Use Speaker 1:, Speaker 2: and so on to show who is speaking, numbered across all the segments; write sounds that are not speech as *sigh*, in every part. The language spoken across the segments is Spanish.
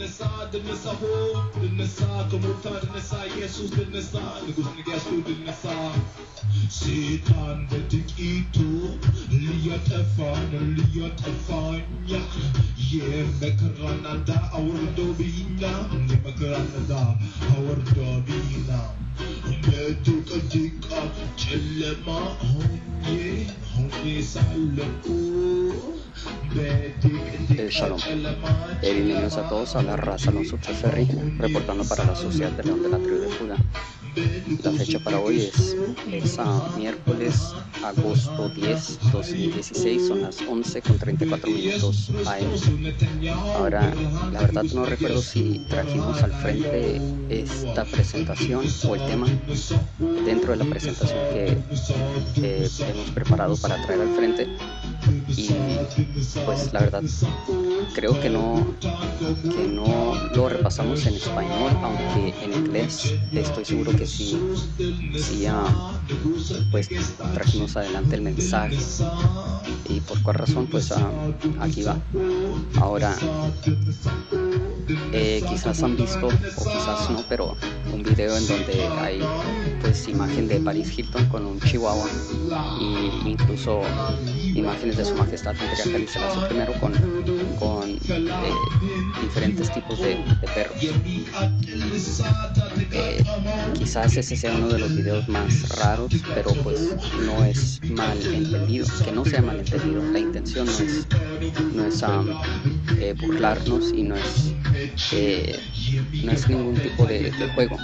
Speaker 1: ድነሳ ድነሳ ሆ ድነሳ ከሞታ ድነሳ ኢየሱስ ድነሳ ንጉሥ ንጋሱ ድነሳ ሴጣን በጥቂቱ ሊያጠፋን ሊያጠፋኛ የመከራናዳ አውርዶ ብይና የመከራናዳ አውርዶ ብይና በድቅድቅ ጨለማ ሆኜ ሆኜ ሳለሁ
Speaker 2: Shalom. Eh, bienvenidos a todos a la raza Alonso Ferry, reportando para la Sociedad de León de la Tribu de Judá. La fecha para hoy es, es miércoles, agosto 10, 2016, son las 11 con 34 minutos AM. Ahora, la verdad no recuerdo si trajimos al frente esta presentación o el tema dentro de la presentación que eh, hemos preparado para traer al frente y pues la verdad creo que no que no lo repasamos en español aunque en inglés estoy seguro que sí sí ah, pues trajimos adelante el mensaje. Y por cuál razón pues ah, aquí va. Ahora eh, quizás han visto o quizás no pero un video en donde hay pues imagen de Paris Hilton con un chihuahua y incluso imágenes de su majestad Imperial Selassie primero con, con eh, diferentes tipos de, perros. Eh, quizás ese sea uno de los videos más raros pero pues no es mal entendido que no sea mal entendido la intención no es no es um, eh, burlarnos y no es no es ningún tipo de juego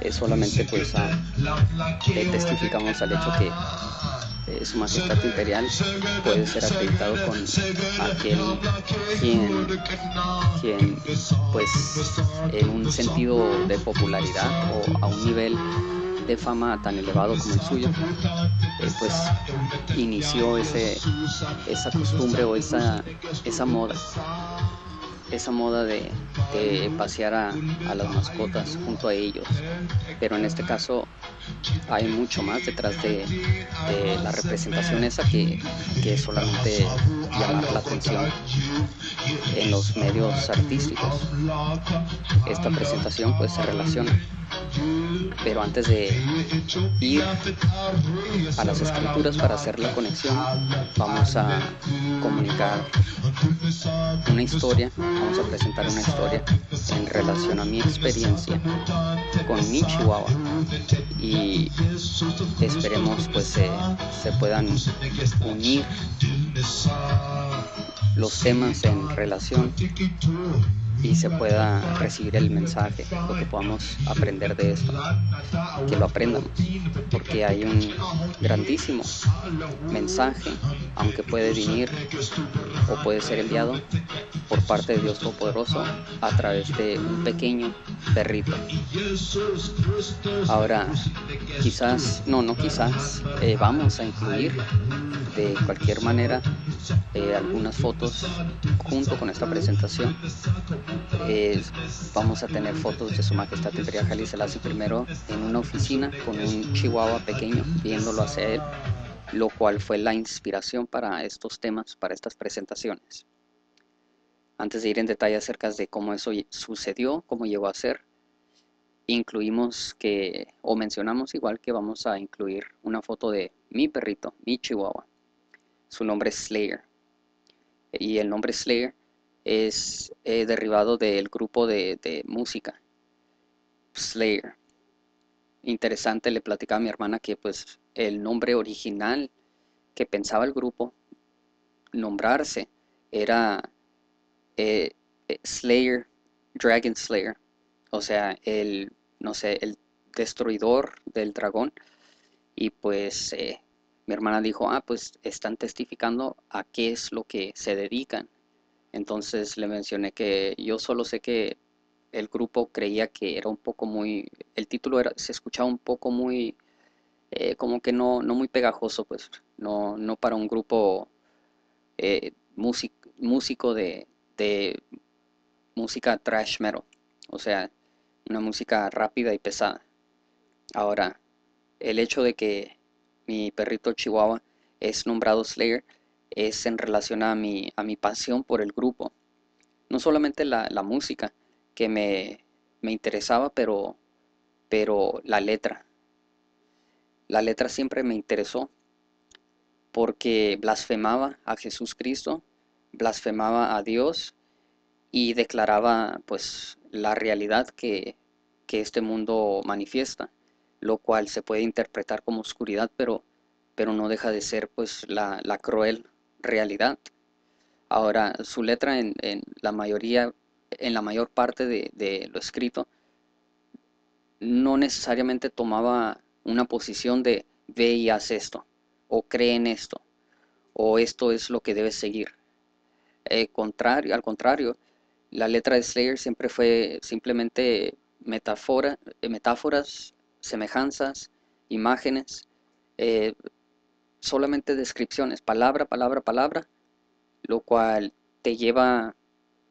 Speaker 2: es solamente pues ah, eh, testificamos al hecho que eh, su majestad imperial puede ser acreditado con aquel quien, quien pues en un sentido de popularidad o a un nivel de fama tan elevado como el suyo, eh, pues inició ese, esa costumbre o esa, esa moda esa moda de, pasear a, las mascotas junto a ellos. Pero en este caso hay mucho más detrás de, la representación esa que solamente llamar la atención en los medios artísticos. Esta presentación pues se relaciona. Pero antes de ir a las escrituras para hacer la conexión, vamos a comunicar una historia, vamos a presentar una historia en relación a mi experiencia con mi chihuahua y esperemos pues se, se puedan unir los temas en relación y se pueda recibir el mensaje, lo que podamos aprender de esto, que lo aprendamos, porque hay un grandísimo mensaje, aunque puede venir o puede ser enviado por parte de Dios Todopoderoso a través de un pequeño perrito. Ahora, quizás, no, no quizás, eh, vamos a incluir de cualquier manera eh, algunas fotos junto con esta presentación eh, vamos a tener fotos de su majestad Imperial Haile Selassie primero en una oficina con un chihuahua pequeño viéndolo hacia él, lo cual fue la inspiración para estos temas, para estas presentaciones. Antes de ir en detalle acerca de cómo eso sucedió, cómo llegó a ser, incluimos que, o mencionamos igual que vamos a incluir una foto de mi perrito, mi chihuahua. Su nombre es Slayer. Y el nombre Slayer es eh, derivado del grupo de, música Slayer. Interesante, le platicaba a mi hermana que pues el nombre original que pensaba el grupo nombrarse era eh, eh, Slayer, Dragon Slayer, o sea, el, no sé, el destruidor del dragón. Y pues mi hermana dijo, ah, pues están testificando a qué es lo que se dedican. Entonces le mencioné que yo solo sé que el grupo creía que era un poco muy, el título era, se escuchaba un poco muy, eh, como que no, no muy pegajoso, pues, no, no para un grupo eh, músico de, de música trash metal, o sea, una música rápida y pesada. Ahora, el hecho de que mi perrito Chihuahua es nombrado Slayer es en relación a mi, a mi pasión por el grupo. No solamente la, la música, que me, me interesaba, pero, pero la letra. La letra siempre me interesó porque blasfemaba a Jesús Cristo, blasfemaba a Dios y declaraba pues la realidad que, que este mundo manifiesta, lo cual se puede interpretar como oscuridad, pero, pero no deja de ser pues la, la cruel realidad. Ahora, su letra en, la mayoría, en la mayor parte de, de lo escrito, no necesariamente tomaba una posición de ve y haz esto, o cree en esto, o esto es lo que debes seguir. Eh, contrario, al contrario, la letra de Slayer siempre fue simplemente metáfora, eh, metáforas, semejanzas, imágenes, eh, solamente descripciones, palabra, palabra, palabra, lo cual te lleva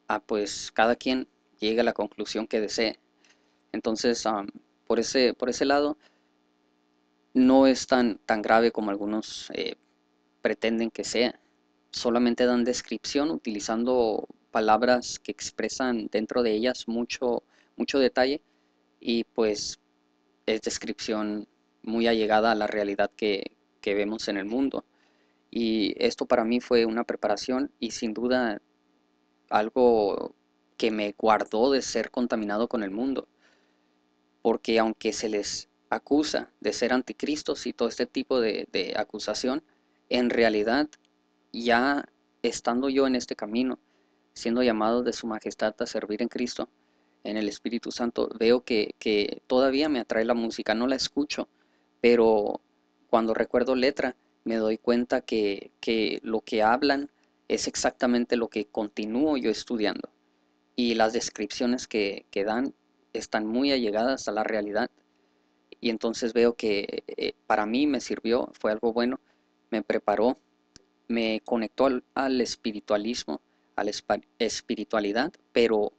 Speaker 2: a pues cada quien llega a la conclusión que desee. Entonces, por, ese, por ese lado, no es tan, tan grave como algunos eh, pretenden que sea. Solamente dan descripción utilizando palabras que expresan dentro de ellas mucho, mucho detalle y pues es descripción muy allegada a la realidad que, que vemos en el mundo. Y esto para mí fue una preparación y sin duda algo que me guardó de ser contaminado con el mundo. Porque aunque se les acusa de ser anticristos y todo este tipo de, de acusación, en realidad ya estando yo en este camino, siendo llamado de su majestad a servir en Cristo, en el Espíritu Santo, veo que, que, todavía me atrae la música, no la escucho, pero cuando recuerdo letra, me doy cuenta que, que lo que hablan es exactamente lo que continúo yo estudiando. Y las descripciones que, que dan están muy allegadas a la realidad. Y entonces veo que eh, para mí me sirvió, fue algo bueno, me preparó, me conectó al, al espiritualismo, a la espiritualidad, pero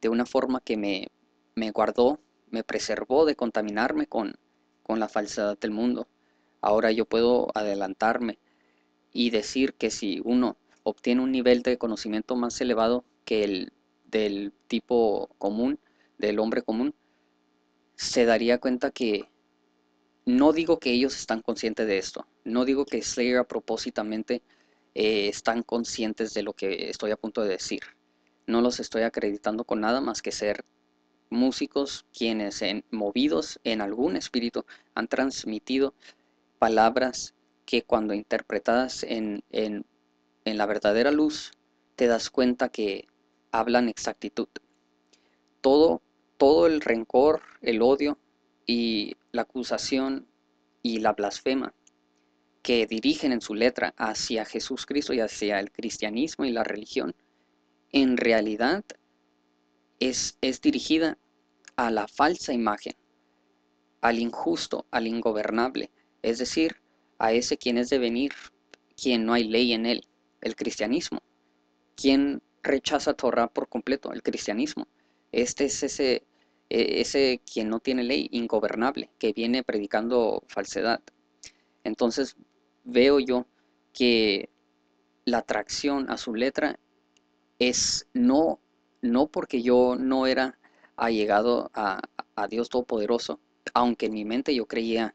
Speaker 2: de una forma que me, me guardó, me preservó de contaminarme con, con la falsedad del mundo. Ahora yo puedo adelantarme y decir que si uno obtiene un nivel de conocimiento más elevado que el del tipo común, del hombre común, se daría cuenta que no digo que ellos están conscientes de esto, no digo que Slayer propósitamente eh, están conscientes de lo que estoy a punto de decir. No los estoy acreditando con nada más que ser músicos quienes en, movidos en algún espíritu han transmitido palabras que cuando interpretadas en, en, la verdadera luz, te das cuenta que hablan exactitud. Todo, todo el rencor, el odio y la acusación y la blasfema que dirigen en su letra hacia Jesús Cristo y hacia el cristianismo y la religión, en realidad es, es dirigida a la falsa imagen, al injusto, al ingobernable, es decir, a ese quien es de venir, quien no hay ley en él, el cristianismo. Quien rechaza Torah por completo, el cristianismo. Este es ese, e, ese quien no tiene ley, ingobernable, que viene predicando falsedad. Entonces veo yo que la atracción a su letra es no, no porque yo no era allegado a, a Dios Todopoderoso, aunque en mi mente yo creía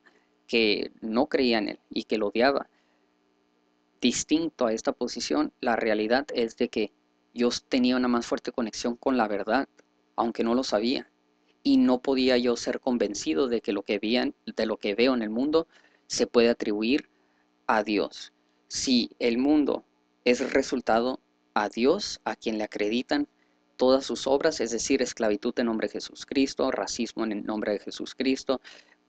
Speaker 2: que no creía en él y que lo odiaba. Distinto a esta posición, la realidad es de que yo tenía una más fuerte conexión con la verdad, aunque no lo sabía, y no podía yo ser convencido de que lo que de lo que veo en el mundo se puede atribuir a Dios. Si el mundo es resultado a Dios, a quien le acreditan todas sus obras, es decir, esclavitud en nombre de Jesucristo, racismo en el nombre de Jesucristo,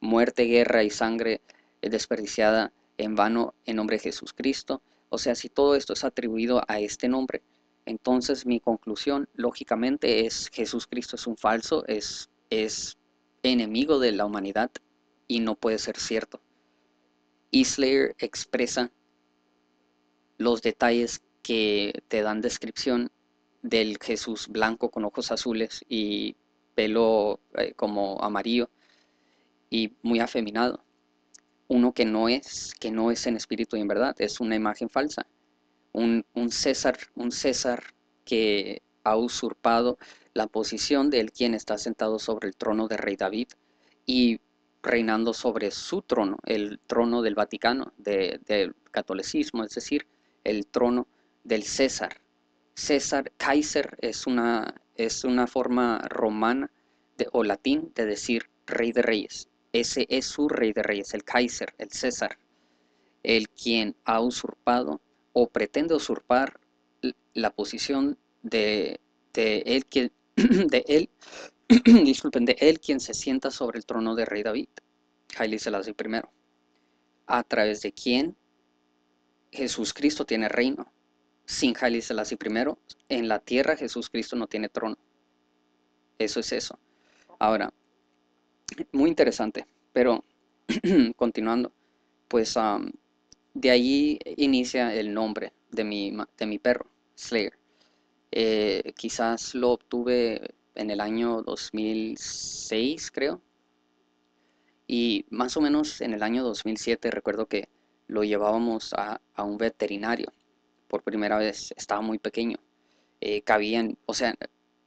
Speaker 2: muerte, guerra y sangre desperdiciada en vano en nombre de Jesucristo. O sea, si todo esto es atribuido a este nombre, entonces mi conclusión lógicamente es Jesucristo es un falso, es, es enemigo de la humanidad y no puede ser cierto. Isler expresa los detalles que te dan descripción del Jesús blanco con ojos azules y pelo eh, como amarillo y muy afeminado. Uno que no es, que no es en espíritu y en verdad, es una imagen falsa. Un, un César, un César que ha usurpado la posición de él quien está sentado sobre el trono de rey David y reinando sobre su trono, el trono del Vaticano, del catolicismo, es decir, el trono del César. César, Kaiser es una, es una forma romana de, o latín de decir rey de reyes. Ese es su rey de reyes, el Kaiser, el César, el quien ha usurpado o pretende usurpar la posición de, de él, quien, *clears throat* *clears throat* disculpen, de él quien se sienta sobre el trono de rey David, Haile Selassie I, a través de quien Jesús Cristo tiene reino. Sin Haile Selassie I, en la tierra Jesús Cristo no tiene trono. Eso es eso. Ahora, muy interesante, pero *clears throat* continuando, pues de ahí inicia el nombre de mi, de mi perro, Slayer. Eh, quizás lo obtuve en el año 2006, creo. Y más o menos en el año 2007 recuerdo que lo llevábamos a, un veterinario. Por primera vez estaba muy pequeño. Eh, cabían, o sea,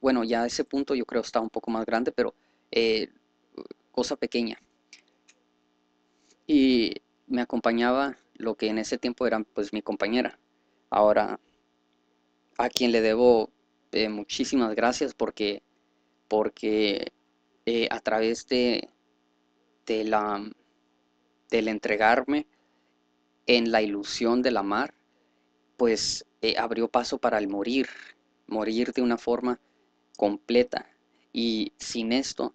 Speaker 2: bueno, ya a ese punto yo creo estaba un poco más grande, pero eh, cosa pequeña. Y me acompañaba lo que en ese tiempo era pues mi compañera. Ahora, a quien le debo eh, muchísimas gracias porque, porque eh, a través de, de la, del entregarme en la ilusión del amar, pues abrió paso para el morir, morir de una forma completa. Y sin esto,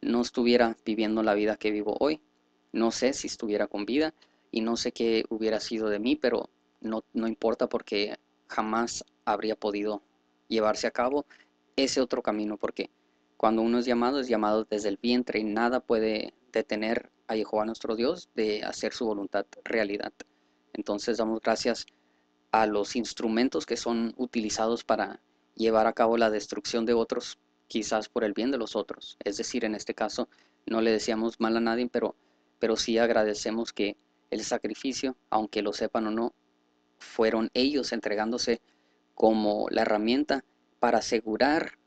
Speaker 2: no estuviera viviendo la vida que vivo hoy. No sé si estuviera con vida y no sé qué hubiera sido de mí, pero no, no importa porque jamás habría podido llevarse a cabo ese otro camino, porque cuando uno es llamado, es llamado desde el vientre y nada puede detener a Jehová nuestro Dios de hacer su voluntad realidad. Entonces damos gracias a los instrumentos que son utilizados para llevar a cabo la destrucción de otros quizás por el bien de los otros. Es decir, en este caso no le decíamos mal a nadie, pero, pero sí agradecemos que el sacrificio, aunque lo sepan o no, fueron ellos entregándose como la herramienta para asegurar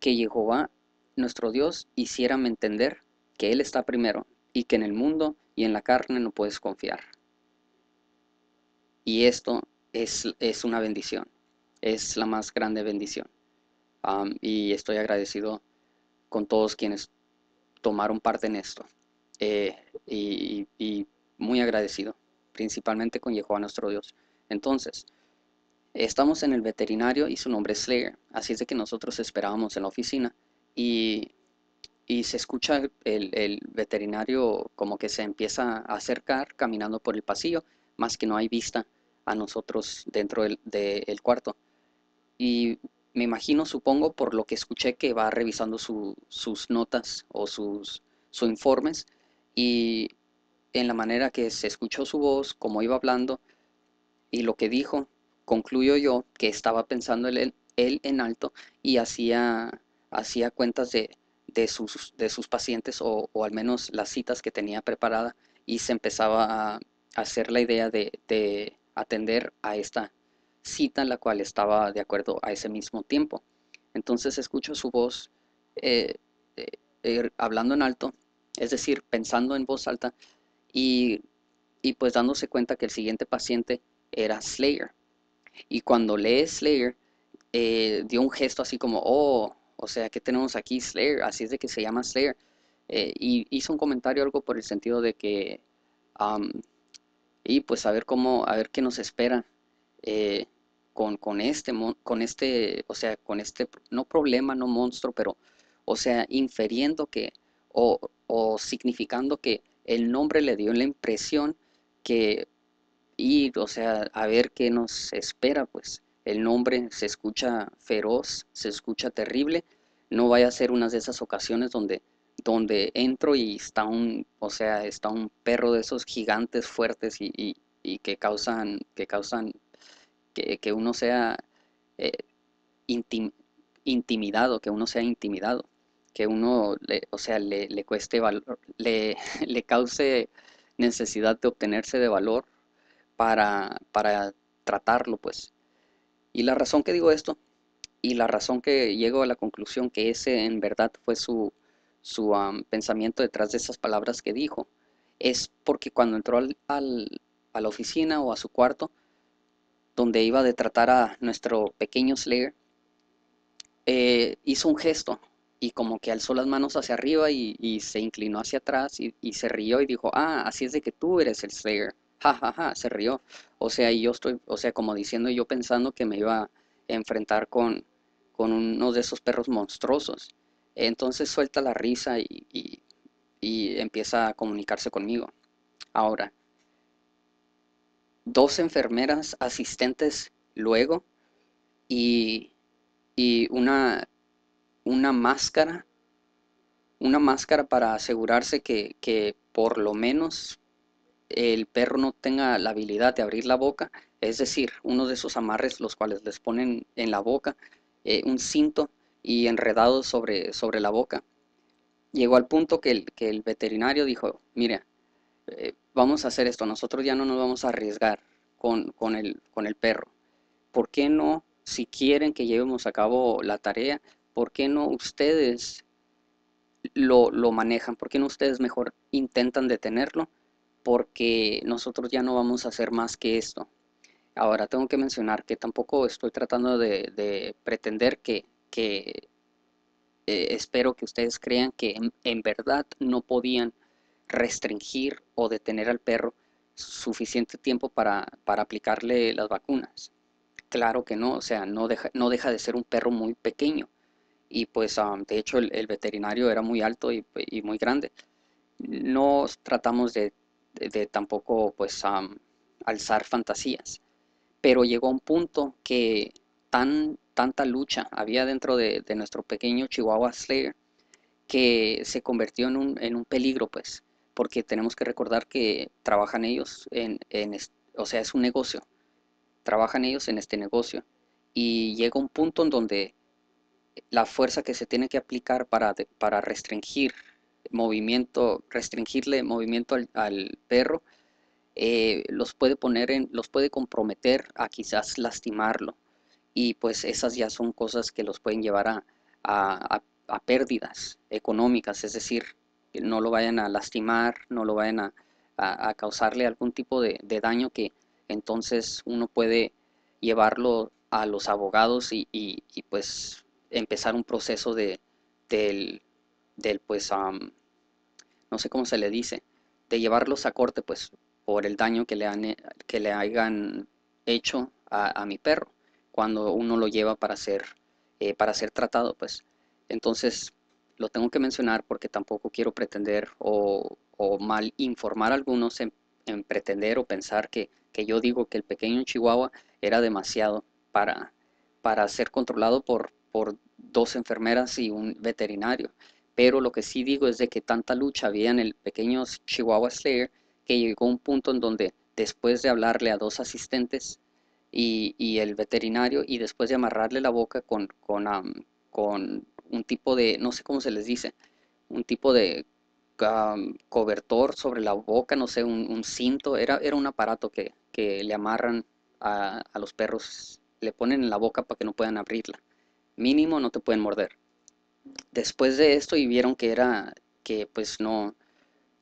Speaker 2: que Jehová, nuestro Dios, hiciera entender que Él está primero y que en el mundo y en la carne no puedes confiar. Y esto es, es una bendición, es la más grande bendición y estoy agradecido con todos quienes tomaron parte en esto. Eh, y, muy agradecido, principalmente con Jehová nuestro Dios. Entonces, estamos en el veterinario y su nombre es Slayer, así es de que nosotros esperábamos en la oficina y, se escucha el, veterinario como que se empieza a acercar caminando por el pasillo, más que no hay vista a nosotros dentro del, del cuarto. Y me imagino, supongo, por lo que escuché que va revisando sus notas o sus, informes y en la manera que se escuchó su voz, como iba hablando y lo que dijo, concluyo yo que estaba pensando él, él en alto y hacía, hacía cuentas de, de, sus, de sus pacientes o, al menos las citas que tenía preparada y se empezaba a hacer la idea de, de atender a esta cita en la cual estaba de acuerdo a ese mismo tiempo. Entonces escucho su voz eh, eh, er, hablando en alto, es decir, pensando en voz alta y, pues dándose cuenta que el siguiente paciente era Slayer. Y cuando lee Slayer, eh, dio un gesto así como, oh, o sea, ¿qué tenemos aquí? Slayer, así es de que se llama Slayer. y hizo un comentario algo por el sentido de que, y pues a ver cómo, a ver qué nos espera con, con, este, con este, o sea, con este, no problema, no monstruo, pero, o sea, inferiendo que, o, o significando que el nombre le dio la impresión que ir, o sea, a ver qué nos espera, pues el nombre se escucha feroz, se escucha terrible, no vaya a ser una de esas ocasiones donde, donde entro y está un, o sea, está un perro de esos gigantes fuertes y, y, y que causan, que causan que, uno sea eh, intimidado, que uno sea intimidado, que uno, le, o sea, le, le cueste valor, le, *laughs* le, cause necesidad de obtenerse de valor para, para tratarlo, pues. Y la razón que digo esto y la razón que llego a la conclusión que ese en verdad fue su, su pensamiento detrás de esas palabras que dijo, es porque cuando entró al, a la oficina o a su cuarto, donde iba de tratar a nuestro pequeño Slayer, eh, hizo un gesto y como que alzó las manos hacia arriba y, se inclinó hacia atrás y, se rió y dijo, ah, así es de que tú eres el Slayer. Ja, ja, ja, se rió. O sea, y yo estoy, o sea, como diciendo yo pensando que me iba a enfrentar con, con uno de esos perros monstruosos. Entonces suelta la risa y, y empieza a comunicarse conmigo. Ahora, dos enfermeras asistentes luego y, una, una máscara, una máscara para asegurarse que, que, por lo menos el perro no tenga la habilidad de abrir la boca, es decir, uno de esos amarres los cuales les ponen en la boca, eh, un cinto y enredado sobre, sobre la boca. Llegó al punto que el, que el veterinario dijo, mire, eh, vamos a hacer esto, nosotros ya no nos vamos a arriesgar con, con, el, con el perro. ¿Por qué no, si quieren que llevemos a cabo la tarea, por qué no ustedes lo, lo manejan? ¿Por qué no ustedes mejor intentan detenerlo? Porque nosotros ya no vamos a hacer más que esto. Ahora tengo que mencionar que tampoco estoy tratando de, pretender que, que eh, espero que ustedes crean que en, verdad no podían restringir o detener al perro suficiente tiempo para, aplicarle las vacunas. Claro que no, o sea, no deja, no deja de ser un perro muy pequeño. Y pues de hecho el, veterinario era muy alto y, muy grande. No tratamos de, tampoco pues alzar fantasías. Pero llegó un punto que tan, tanta lucha había dentro de, nuestro pequeño Chihuahua Slayer que se convirtió en un, en un peligro pues porque tenemos que recordar que trabajan ellos en, o sea, es un negocio, trabajan ellos en este negocio. Y llega un punto en donde la fuerza que se tiene que aplicar para, para restringir movimiento, restringirle movimiento al, perro, eh, los puede poner en, los puede comprometer a quizás lastimarlo. Y pues esas ya son cosas que los pueden llevar a, a pérdidas económicas, es decir, no lo vayan a lastimar, no lo vayan a, causarle algún tipo de, daño que entonces uno puede llevarlo a los abogados y, pues empezar un proceso de, del, pues, no sé cómo se le dice, de llevarlos a corte pues por el daño que le, han, que le hayan hecho a, mi perro cuando uno lo lleva para ser, eh, para ser tratado pues. Entonces, lo tengo que mencionar porque tampoco quiero pretender o, mal informar a algunos en, pretender o pensar que, yo digo que el pequeño Chihuahua era demasiado para, para ser controlado por, por dos enfermeras y un veterinario. Pero lo que sí digo es de que tanta lucha había en el pequeño Chihuahua Slayer que llegó un punto en donde después de hablarle a dos asistentes y, el veterinario y después de amarrarle la boca con, con un tipo de, no sé cómo se les dice, un tipo de cobertor sobre la boca, no sé, un, cinto, era, era un aparato que, le amarran a, los perros, le ponen en la boca para que no puedan abrirla. Mínimo no te pueden morder. Después de esto y vieron que era, que pues no,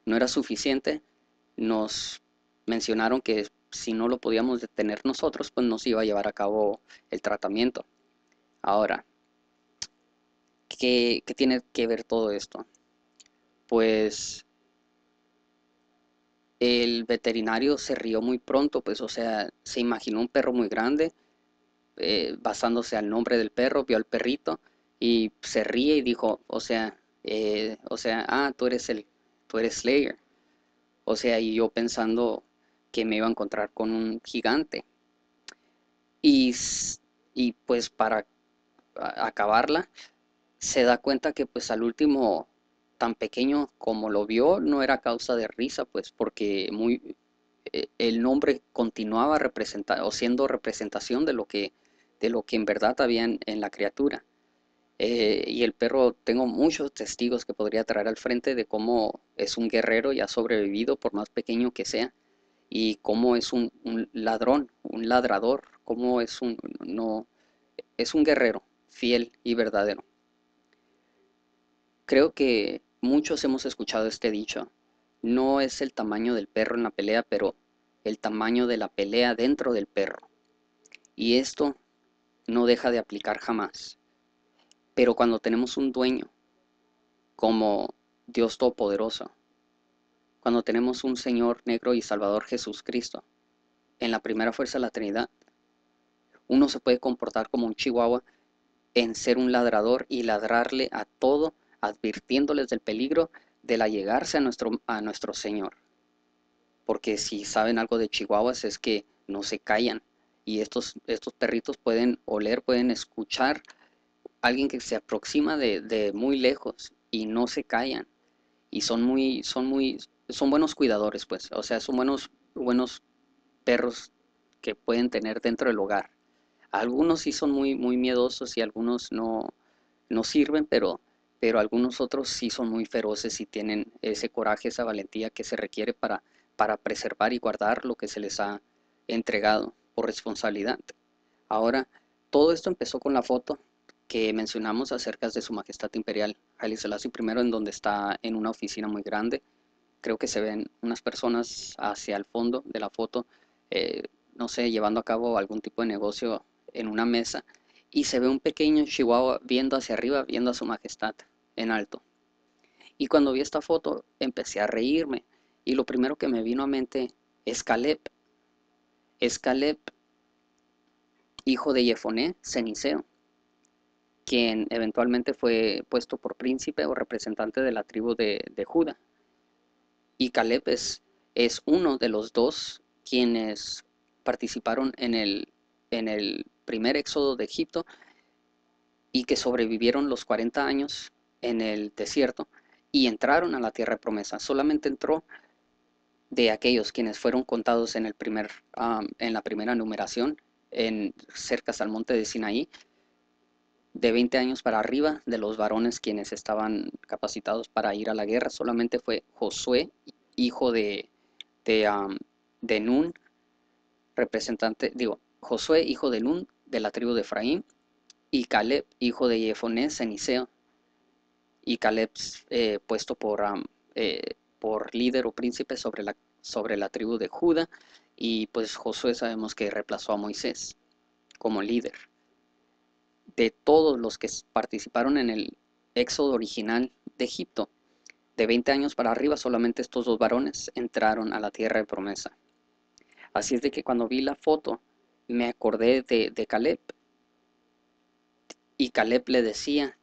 Speaker 2: no era suficiente, nos mencionaron que si no lo podíamos detener nosotros, pues nos iba a llevar a cabo el tratamiento. Ahora, ¿Qué, tiene que ver todo esto? Pues el veterinario se rió muy pronto, pues o sea, se imaginó un perro muy grande, eh, basándose al nombre del perro, vio al perrito y se ríe y dijo, o sea, eh, o sea, ah, tú eres el, tú eres Slayer. O sea, y yo pensando que me iba a encontrar con un gigante. Y, y pues para acabarla, se da cuenta que pues al último tan pequeño como lo vio no era causa de risa pues porque muy eh, el nombre continuaba representando o siendo representación de lo que de lo que en verdad había en, la criatura eh, y el perro tengo muchos testigos que podría traer al frente de cómo es un guerrero y ha sobrevivido por más pequeño que sea y cómo es un, un ladrón un ladrador cómo es un no es un guerrero fiel y verdadero. Creo que muchos hemos escuchado este dicho. No es el tamaño del perro en la pelea, pero el tamaño de la pelea dentro del perro. Y esto no deja de aplicar jamás. Pero cuando tenemos un dueño como Dios Todopoderoso, cuando tenemos un Señor negro y Salvador Jesucristo, en la primera fuerza de la Trinidad, uno se puede comportar como un chihuahua en ser un ladrador y ladrarle a todo, advirtiéndoles del peligro de allegarse a nuestro, a nuestro Señor. Porque si saben algo de chihuahuas es que no se callan. Y estos, estos perritos pueden oler, pueden escuchar a alguien que se aproxima de, de muy lejos y no se callan. Y son muy, son muy, son buenos cuidadores, pues. O sea, son buenos, buenos perros que pueden tener dentro del hogar. Algunos sí son muy, muy miedosos y algunos no, no sirven, pero, pero algunos otros sí son muy feroces y tienen ese coraje, esa valentía que se requiere para, para preservar y guardar lo que se les ha entregado por responsabilidad. Ahora, todo esto empezó con la foto que mencionamos acerca de su majestad imperial Haile Selassie I, en donde está en una oficina muy grande. Creo que se ven unas personas hacia el fondo de la foto, eh, no sé, llevando a cabo algún tipo de negocio en una mesa y se ve un pequeño chihuahua viendo hacia arriba, viendo a su majestad en alto. Y cuando vi esta foto empecé a reírme y lo primero que me vino a mente es Caleb. Es Caleb, hijo de Jefoné, ceniceo, quien eventualmente fue puesto por príncipe o representante de la tribu de, de Judá. Y Caleb es, es uno de los dos quienes participaron en el, en el primer éxodo de Egipto y que sobrevivieron los 40 años en el desierto y entraron a la tierra de promesa. Solamente entró de aquellos quienes fueron contados en, el primer, en la primera numeración, en, cerca al monte de Sinaí, de 20 años para arriba, de los varones quienes estaban capacitados para ir a la guerra, solamente fue Josué, hijo de, de, Nun, representante, digo, Josué, hijo de Nun, de la tribu de Efraín, y Caleb, hijo de Jefonés, ceniceo, y Caleb eh, puesto por, eh, por líder o príncipe sobre la, sobre la tribu de Judá, y pues Josué sabemos que reemplazó a Moisés como líder. De todos los que participaron en el éxodo original de Egipto, de 20 años para arriba, solamente estos dos varones entraron a la tierra de promesa. Así es de que cuando vi la foto, me acordé de, Caleb. Y Caleb le decía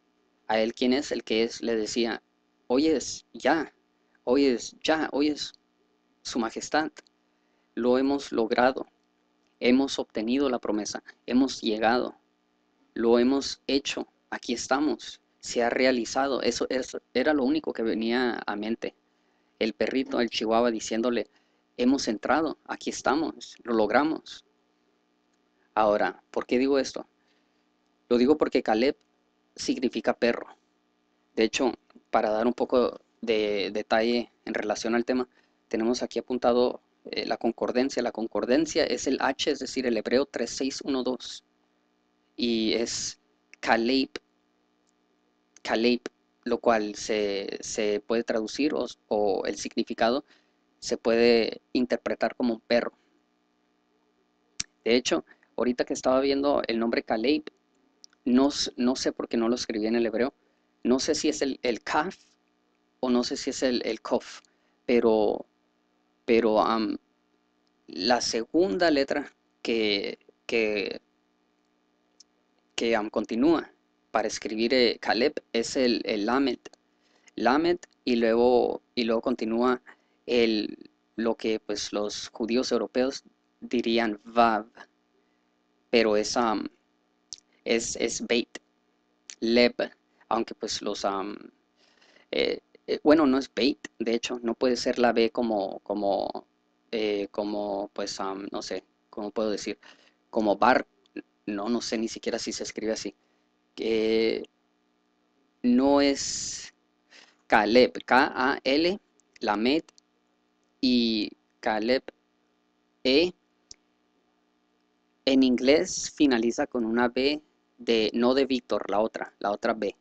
Speaker 2: a él quién es el que es, le decía, oyes ya, oyes ya, oyes su majestad, lo hemos logrado, hemos obtenido la promesa, hemos llegado, lo hemos hecho, aquí estamos, se ha realizado, eso, eso era lo único que venía a mente. El perrito, el chihuahua diciéndole, hemos entrado, aquí estamos, lo logramos. Ahora, ¿por qué digo esto? Lo digo porque Caleb significa perro. De hecho, para dar un poco de detalle en relación al tema, tenemos aquí apuntado eh, la concordencia. La concordencia es el H, es decir, el hebreo 3612. Y es Caleb, Caleb, lo cual se, puede traducir o, o el significado se puede interpretar como un perro. De hecho, ahorita que estaba viendo el nombre Caleb, no, no sé por qué no lo escribí en el hebreo, no sé si es el, el kaf o no sé si es el, el kof, pero, pero la segunda letra que, que, que continúa para escribir eh, Caleb es el, el Lamed, Lamed y luego, y luego continúa el, lo que pues los judíos europeos dirían Vav, pero es, es, es bait, leb, aunque pues los, eh, bueno, no es bait, de hecho, no puede ser la B como, como, eh, como pues, no sé, ¿cómo puedo decir? Como bar, no, no sé ni siquiera si se escribe así. que no es Caleb, K-A-L, Lamed y Caleb, E en inglés finaliza con una B de, no de Víctor, la otra, la otra B,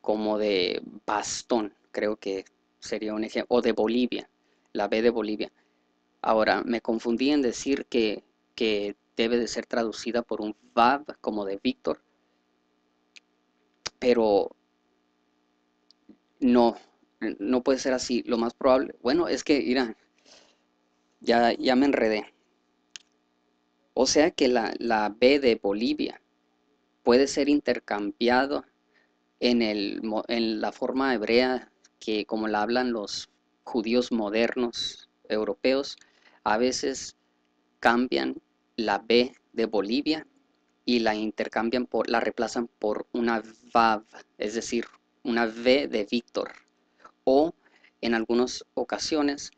Speaker 2: como de bastón, creo que sería un ejemplo, o de Bolivia, la B de Bolivia. Ahora, me confundí en decir que, que debe de ser traducida por un VAV como de Víctor, pero no, no puede ser así. Lo más probable, bueno, es que, mira, ya, ya me enredé. O sea que la, la B de Bolivia puede ser intercambiado en, el, en la forma hebrea que como la hablan los judíos modernos europeos, a veces cambian la B de Bolivia y la intercambian por, la reemplazan por una VAV, es decir, una V de Víctor. O en algunas ocasiones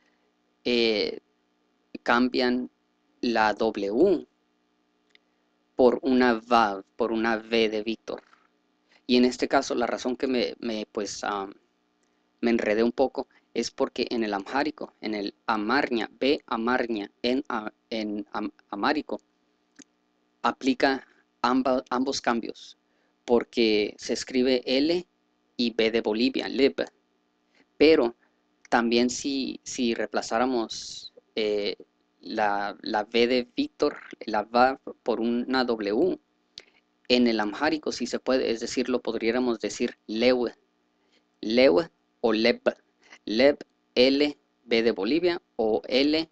Speaker 2: eh, cambian la W por una VAV, por una V de Víctor. Y en este caso, la razón que me, pues, me enredé un poco es porque en el amhárico, en el amarña, B amarña, en, en amárico, aplica ambos cambios, porque se escribe L y B de Bolivia, LIB. Pero también si, si reemplazáramos eh, la, la, V de Víctor, la VA por una W, en el amhárico si se puede, es decir, lo podríamos decir Lewe o Leb, Leb, L, B de Bolivia o L,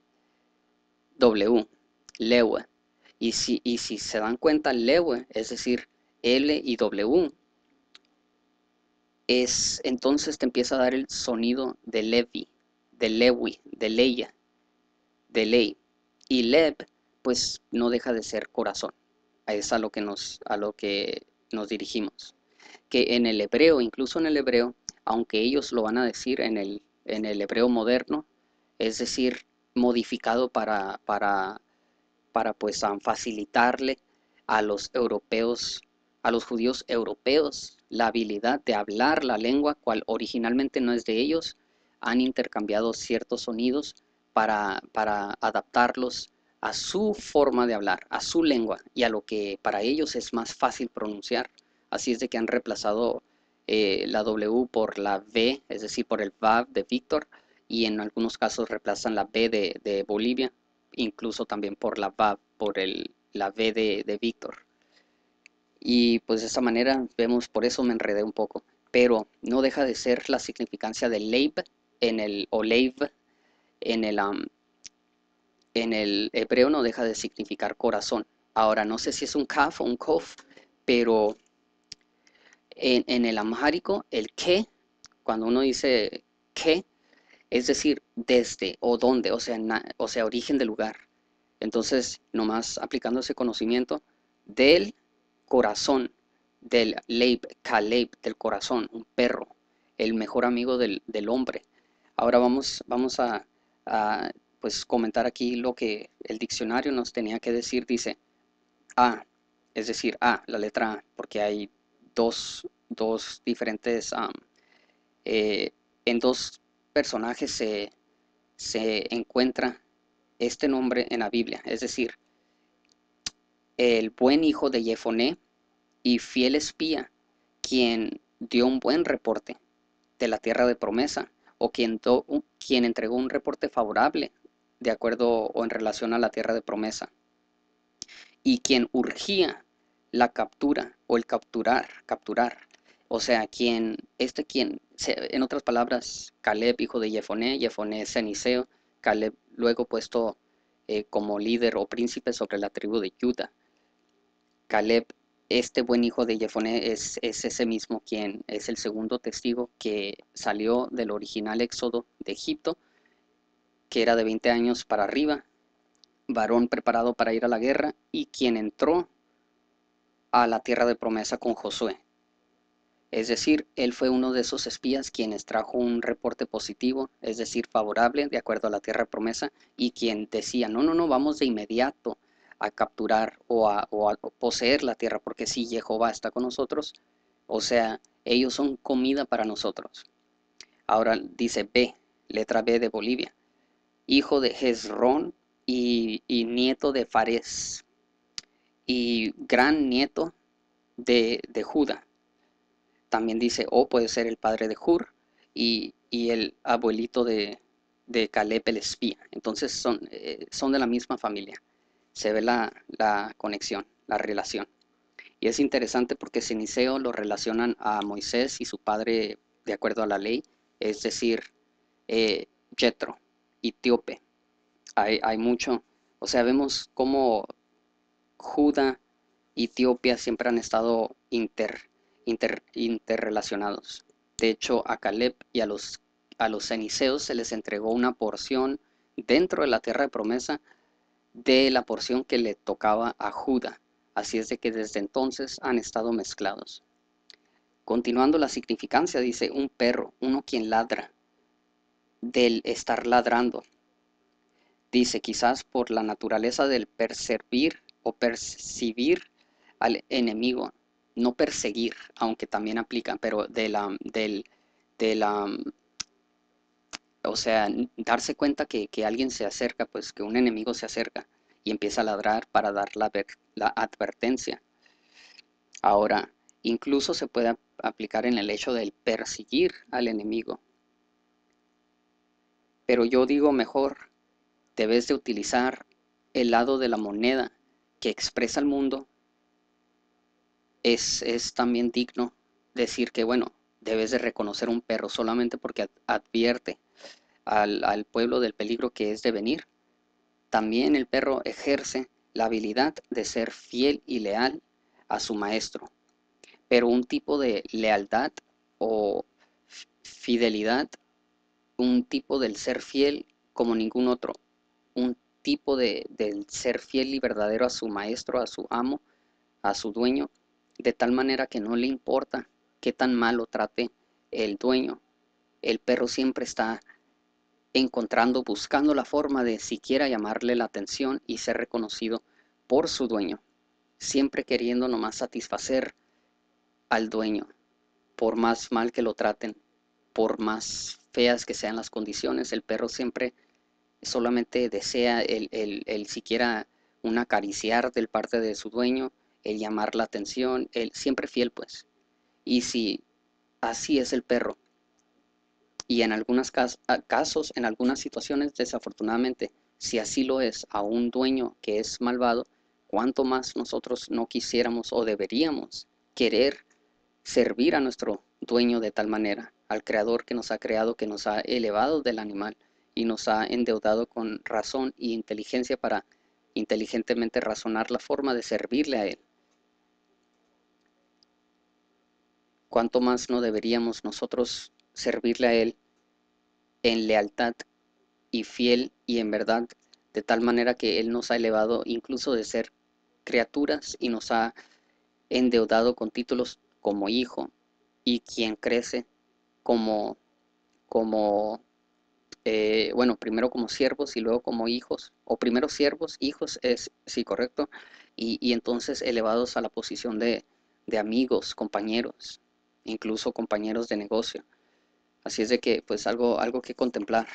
Speaker 2: W, Lewe. Y si, y si se dan cuenta, Lewe, es decir, L y W, es, entonces te empieza a dar el sonido de Levi, de Lewi, de Leia, de Ley. Y Leb, pues no deja de ser corazón. Es a lo que nos, a lo que nos dirigimos. Que en el hebreo, incluso en el hebreo, aunque ellos lo van a decir en el, en el hebreo moderno, es decir, modificado para, para, para pues facilitarle a los europeos, a los judíos europeos, la habilidad de hablar la lengua cual originalmente no es de ellos, han intercambiado ciertos sonidos para, adaptarlos a su forma de hablar, a su lengua y a lo que para ellos es más fácil pronunciar. Así es de que han reemplazado eh, la W por la V, es decir, por el VAV de Víctor, y en algunos casos reemplazan la B de, Bolivia, incluso también por la VAV, por el, la V de, de Víctor. Y pues de esta manera vemos, por eso me enredé un poco, pero no deja de ser la significancia de Leib en el, o Leib en el, en el hebreo no deja de significar corazón. Ahora, no sé si es un kaf o un kof, pero en, el amhárico, el que, cuando uno dice que, es decir, desde o donde, o sea, o sea, origen del lugar. Entonces, nomás aplicando ese conocimiento del corazón, del leib, kaleib, del corazón, un perro, el mejor amigo del, hombre. Ahora vamos, vamos a, a, pues comentar aquí lo que el diccionario nos tenía que decir. Dice A, es decir, A, la letra A, porque hay dos, diferentes, eh, en dos personajes se, se encuentra este nombre en la Biblia, es decir, el buen hijo de Jefoné y fiel espía, quien dio un buen reporte de la tierra de promesa, o quien, quien entregó un reporte favorable de acuerdo o en relación a la tierra de promesa, y quien urgía la captura o el capturar, capturar. O sea, quien, este quien, en otras palabras, Caleb, hijo de Jefoné, Jefoné ceniceo, Caleb luego puesto eh, como líder o príncipe sobre la tribu de Judá. Caleb, este buen hijo de Jefoné, es, es ese mismo quien es el segundo testigo que salió del original éxodo de Egipto, que era de 20 años para arriba, varón preparado para ir a la guerra y quien entró a la tierra de promesa con Josué. Es decir, él fue uno de esos espías quienes trajo un reporte positivo, es decir, favorable de acuerdo a la tierra de promesa, y quien decía, no, no, no, vamos de inmediato a capturar o a, poseer la tierra, porque si Jehová está con nosotros, o sea, ellos son comida para nosotros. Ahora dice B, letra B de Bolivia, hijo de Jezrón y, y nieto de Fares y gran nieto de, de Judá. También dice, o puede ser el padre de Hur y, el abuelito de, de, Caleb el espía. Entonces son, eh, son de la misma familia. Se ve la, la, conexión, la relación. Y es interesante porque Siniseo lo relacionan a Moisés y su padre de acuerdo a la ley, es decir, eh, Jetro, etíope. Hay, hay mucho, o sea, vemos cómo Judá y Etiopía siempre han estado inter, interrelacionados. De hecho, a Caleb y a los, a los ceniceos se les entregó una porción dentro de la tierra de promesa de la porción que le tocaba a Judá. Así es de que desde entonces han estado mezclados. Continuando la significancia, dice un perro, uno quien ladra, del estar ladrando. Dice, quizás por la naturaleza del percibir o percibir al enemigo, no perseguir, aunque también aplica, pero de la, del, de la, o sea, darse cuenta que, alguien se acerca, pues que un enemigo se acerca y empieza a ladrar para dar la, la advertencia. Ahora, incluso se puede aplicar en el hecho del perseguir al enemigo. Pero yo digo mejor, debes de utilizar el lado de la moneda que expresa el mundo es, también digno decir que, bueno, debes de reconocer un perro solamente porque advierte al, pueblo del peligro que es de venir. También el perro ejerce la habilidad de ser fiel y leal a su maestro, pero un tipo de lealtad o fidelidad, un tipo del ser fiel como ningún otro, un tipo de, del ser fiel y verdadero a su maestro, a su amo, a su dueño, de tal manera que no le importa qué tan malo trate el dueño. El perro siempre está encontrando, buscando la forma de siquiera llamarle la atención y ser reconocido por su dueño, siempre queriendo nomás satisfacer al dueño, por más mal que lo traten, por más feas que sean las condiciones, el perro siempre solamente desea el, el, el siquiera un acariciar del parte de su dueño, el llamar la atención, el siempre fiel pues. Y si así es el perro, y en algunos casos, en algunas situaciones, desafortunadamente, si así lo es a un dueño que es malvado, cuánto más nosotros no quisiéramos o deberíamos querer servir a nuestro dueño de tal manera, al creador que nos ha creado, que nos ha elevado del animal y nos ha endeudado con razón y inteligencia para inteligentemente razonar la forma de servirle a él. Cuánto más no deberíamos nosotros servirle a Él en lealtad y fiel y en verdad, de tal manera que Él nos ha elevado incluso de ser criaturas y nos ha endeudado con títulos como hijo y quien crece como, como eh, bueno, primero como siervos y luego como hijos, o primero siervos, hijos, es sí, correcto, y, entonces elevados a la posición de, de amigos, compañeros, incluso compañeros de negocio. Así es de que, pues algo, algo que contemplar,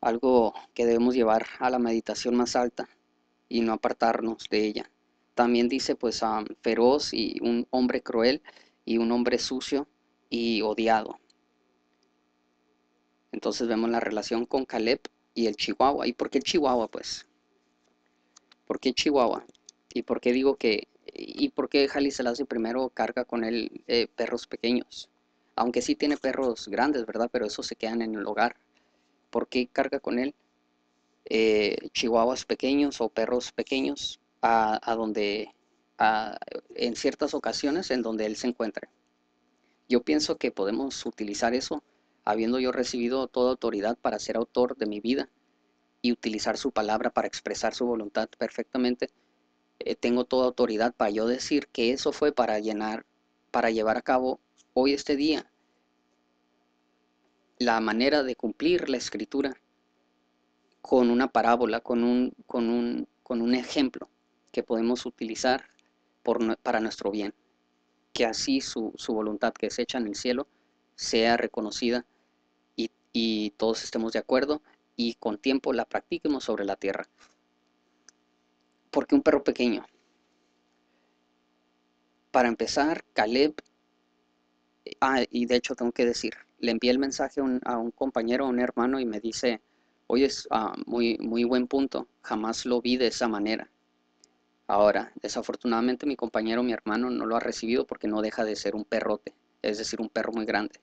Speaker 2: algo que debemos llevar a la meditación más alta y no apartarnos de ella. También dice, pues, a feroz y un hombre cruel y un hombre sucio y odiado. Entonces vemos la relación con Caleb y el Chihuahua. ¿Y por qué Chihuahua, pues? ¿Por qué Chihuahua? ¿Y por qué digo que ¿Y por qué Selassie primero carga con él eh, perros pequeños? Aunque sí tiene perros grandes, ¿verdad? Pero esos se quedan en el hogar. ¿Por qué carga con él eh, chihuahuas pequeños o perros pequeños a, donde, en ciertas ocasiones en donde él se encuentre? Yo pienso que podemos utilizar eso habiendo yo recibido toda autoridad para ser autor de mi vida y utilizar su palabra para expresar su voluntad perfectamente eh, tengo toda autoridad para yo decir que eso fue para llenar, para llevar a cabo hoy este día la manera de cumplir la escritura con una parábola, con un, con un, con un ejemplo que podemos utilizar para nuestro bien. Que así su, su, voluntad que es hecha en el cielo sea reconocida y, y todos estemos de acuerdo y con tiempo la practiquemos sobre la tierra. Porque un perro pequeño? para empezar, Caleb, ah, y de hecho tengo que decir, le envié el mensaje a un, a un compañero, a un hermano, y me dice, oye, es ah, muy, muy buen punto, jamás lo vi de esa manera. Ahora, desafortunadamente mi compañero, mi hermano, no lo ha recibido porque no deja de ser un perrote, es decir, un perro muy grande.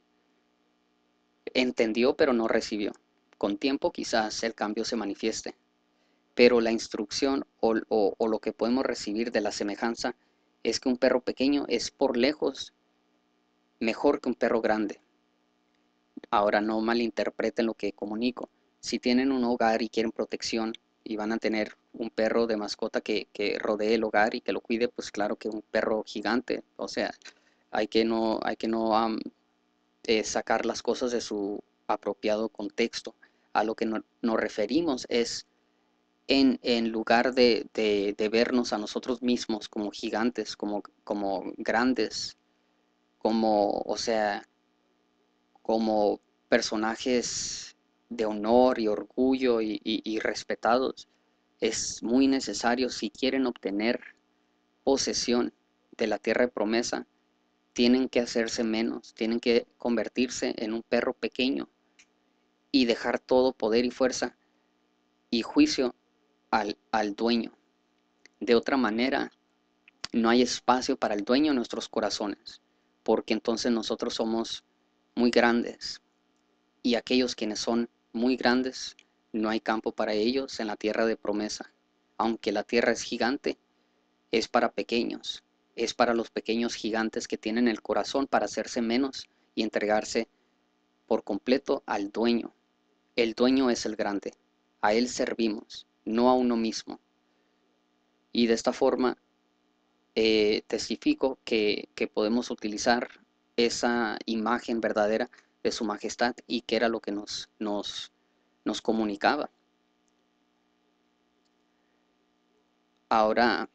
Speaker 2: Entendió, pero no recibió. Con tiempo quizás el cambio se manifieste, pero la instrucción o, lo que podemos recibir de la semejanza es que un perro pequeño es por lejos mejor que un perro grande. Ahora no malinterpreten lo que comunico. Si tienen un hogar y quieren protección y van a tener un perro de mascota que, rodee el hogar y que lo cuide, pues claro que un perro gigante. O sea, hay que no, hay que no eh, sacar las cosas de su apropiado contexto. A lo que nos referimos es en, lugar de, de, vernos a nosotros mismos como gigantes, como, como grandes, como, o sea, como personajes de honor y orgullo y, respetados, es muy necesario si quieren obtener posesión de la tierra de promesa, tienen que hacerse menos, tienen que convertirse en un perro pequeño y dejar todo poder y fuerza y juicio al, al dueño. De otra manera, no hay espacio para el dueño en nuestros corazones, porque entonces nosotros somos muy grandes y aquellos quienes son muy grandes, no hay campo para ellos en la tierra de promesa. Aunque la tierra es gigante, es para pequeños, es para los pequeños gigantes que tienen el corazón para hacerse menos y entregarse por completo al dueño. El dueño es el grande, a él servimos, no a uno mismo. Y de esta forma eh, testifico que, que podemos utilizar esa imagen verdadera de su majestad y que era lo que nos, nos, nos comunicaba. Ahora,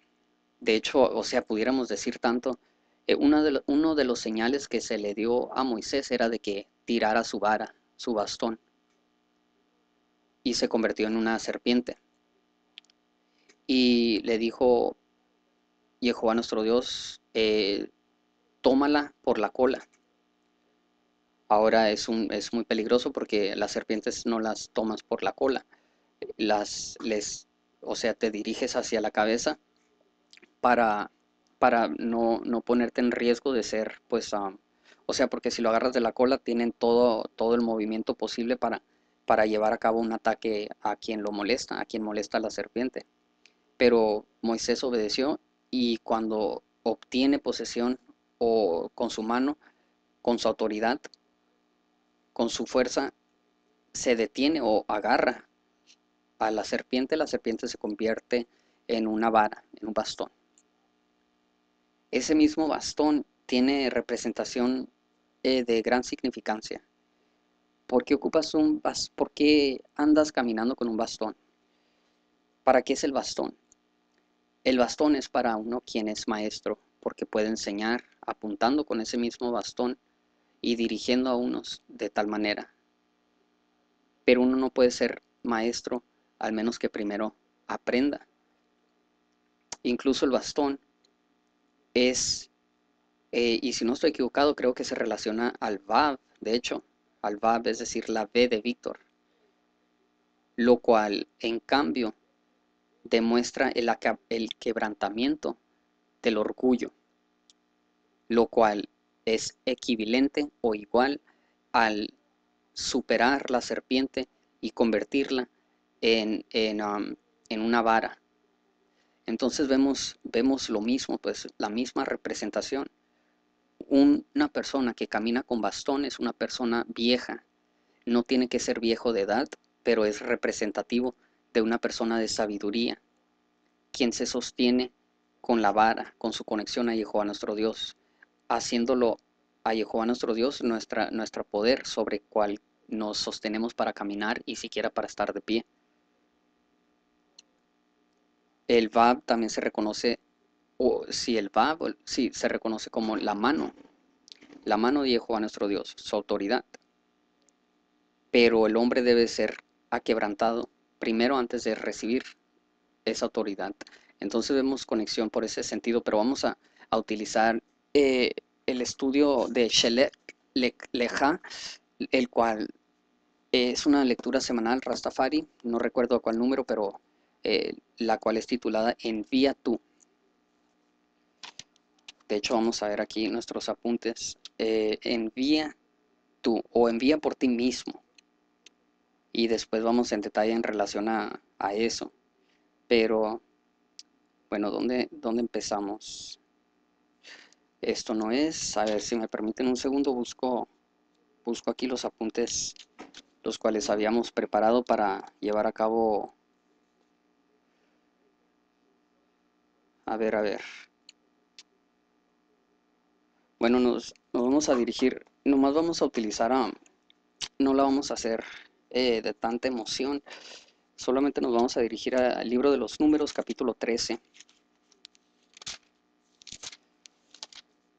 Speaker 2: de hecho, o sea, pudiéramos decir tanto, eh, uno, de uno de los señales que se le dio a Moisés era de que tirara su vara, su bastón, y se convirtió en una serpiente. Y le dijo Jehová nuestro Dios, eh, tómala por la cola ahora es, un, es muy peligroso porque las serpientes no las tomas por la cola, las les, o sea, te diriges hacia la cabeza para, para no, no ponerte en riesgo de ser, pues, o sea, porque si lo agarras de la cola tienen todo, todo el movimiento posible para, para llevar a cabo un ataque a quien lo molesta, a quien molesta a la serpiente. Pero Moisés obedeció y cuando obtiene posesión o con su mano, con su autoridad, con su fuerza se detiene o agarra a la serpiente, la serpiente se convierte en una vara, en un bastón. Ese mismo bastón tiene representación eh, de gran significancia. ¿Por qué ocupas un ¿Por qué andas caminando con un bastón? ¿Para qué es el bastón? El bastón es para uno quien es maestro, porque puede enseñar apuntando con ese mismo bastón y dirigiendo a unos de tal manera. Pero uno no puede ser maestro al menos que primero aprenda. Incluso el bastón es, eh, y si no estoy equivocado, creo que se relaciona al VAB, de hecho, al VAB, es decir, la B de Víctor, lo cual en cambio demuestra el, quebrantamiento del orgullo, lo cual es equivalente o igual al superar la serpiente y convertirla en, um, en, una vara. Entonces vemos, vemos lo mismo, pues la misma representación. una persona que camina con bastón es una persona vieja. No tiene que ser viejo de edad, pero es representativo de una persona de sabiduría, quien se sostiene con la vara, con su conexión a Jehová nuestro Dios haciéndolo a Jehová nuestro Dios nuestra, nuestro poder sobre cual nos sostenemos para caminar y siquiera para estar de pie. El Vab también se reconoce, o si el Vab, sí, se reconoce como la mano, la mano de Jehová nuestro Dios, su autoridad. Pero el hombre debe ser aquebrantado primero antes de recibir esa autoridad. Entonces vemos conexión por ese sentido, pero vamos a, utilizar eh, el estudio de Shelek Leja, el cual es una lectura semanal Rastafari, no recuerdo cuál número, pero eh, la cual es titulada Envía tú. De hecho, vamos a ver aquí nuestros apuntes. Eh, envía tú o envía por ti mismo. Y después vamos en detalle en relación a, eso. Pero, bueno, ¿dónde, ¿dónde empezamos? Esto no es. A ver, si me permiten un segundo, busco, busco aquí los apuntes, los cuales habíamos preparado para llevar a cabo. A ver, a ver. Bueno, nos, vamos a dirigir, nomás vamos a utilizar a, no la vamos a hacer eh, de tanta emoción, solamente nos vamos a dirigir al libro de los números, capítulo 13.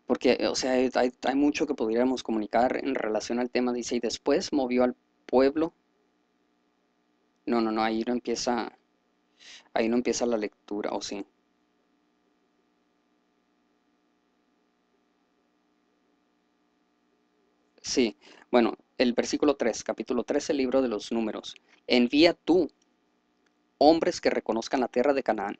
Speaker 2: Porque, o sea, hay, hay mucho que podríamos comunicar en relación al tema. Dice, y después movió al pueblo. No, no, no, ahí no empieza, ahí no empieza la lectura, o sí. Sí, bueno, el versículo 3, capítulo 13, libro de los números. Envía tú hombres que reconozcan la tierra de Canaán,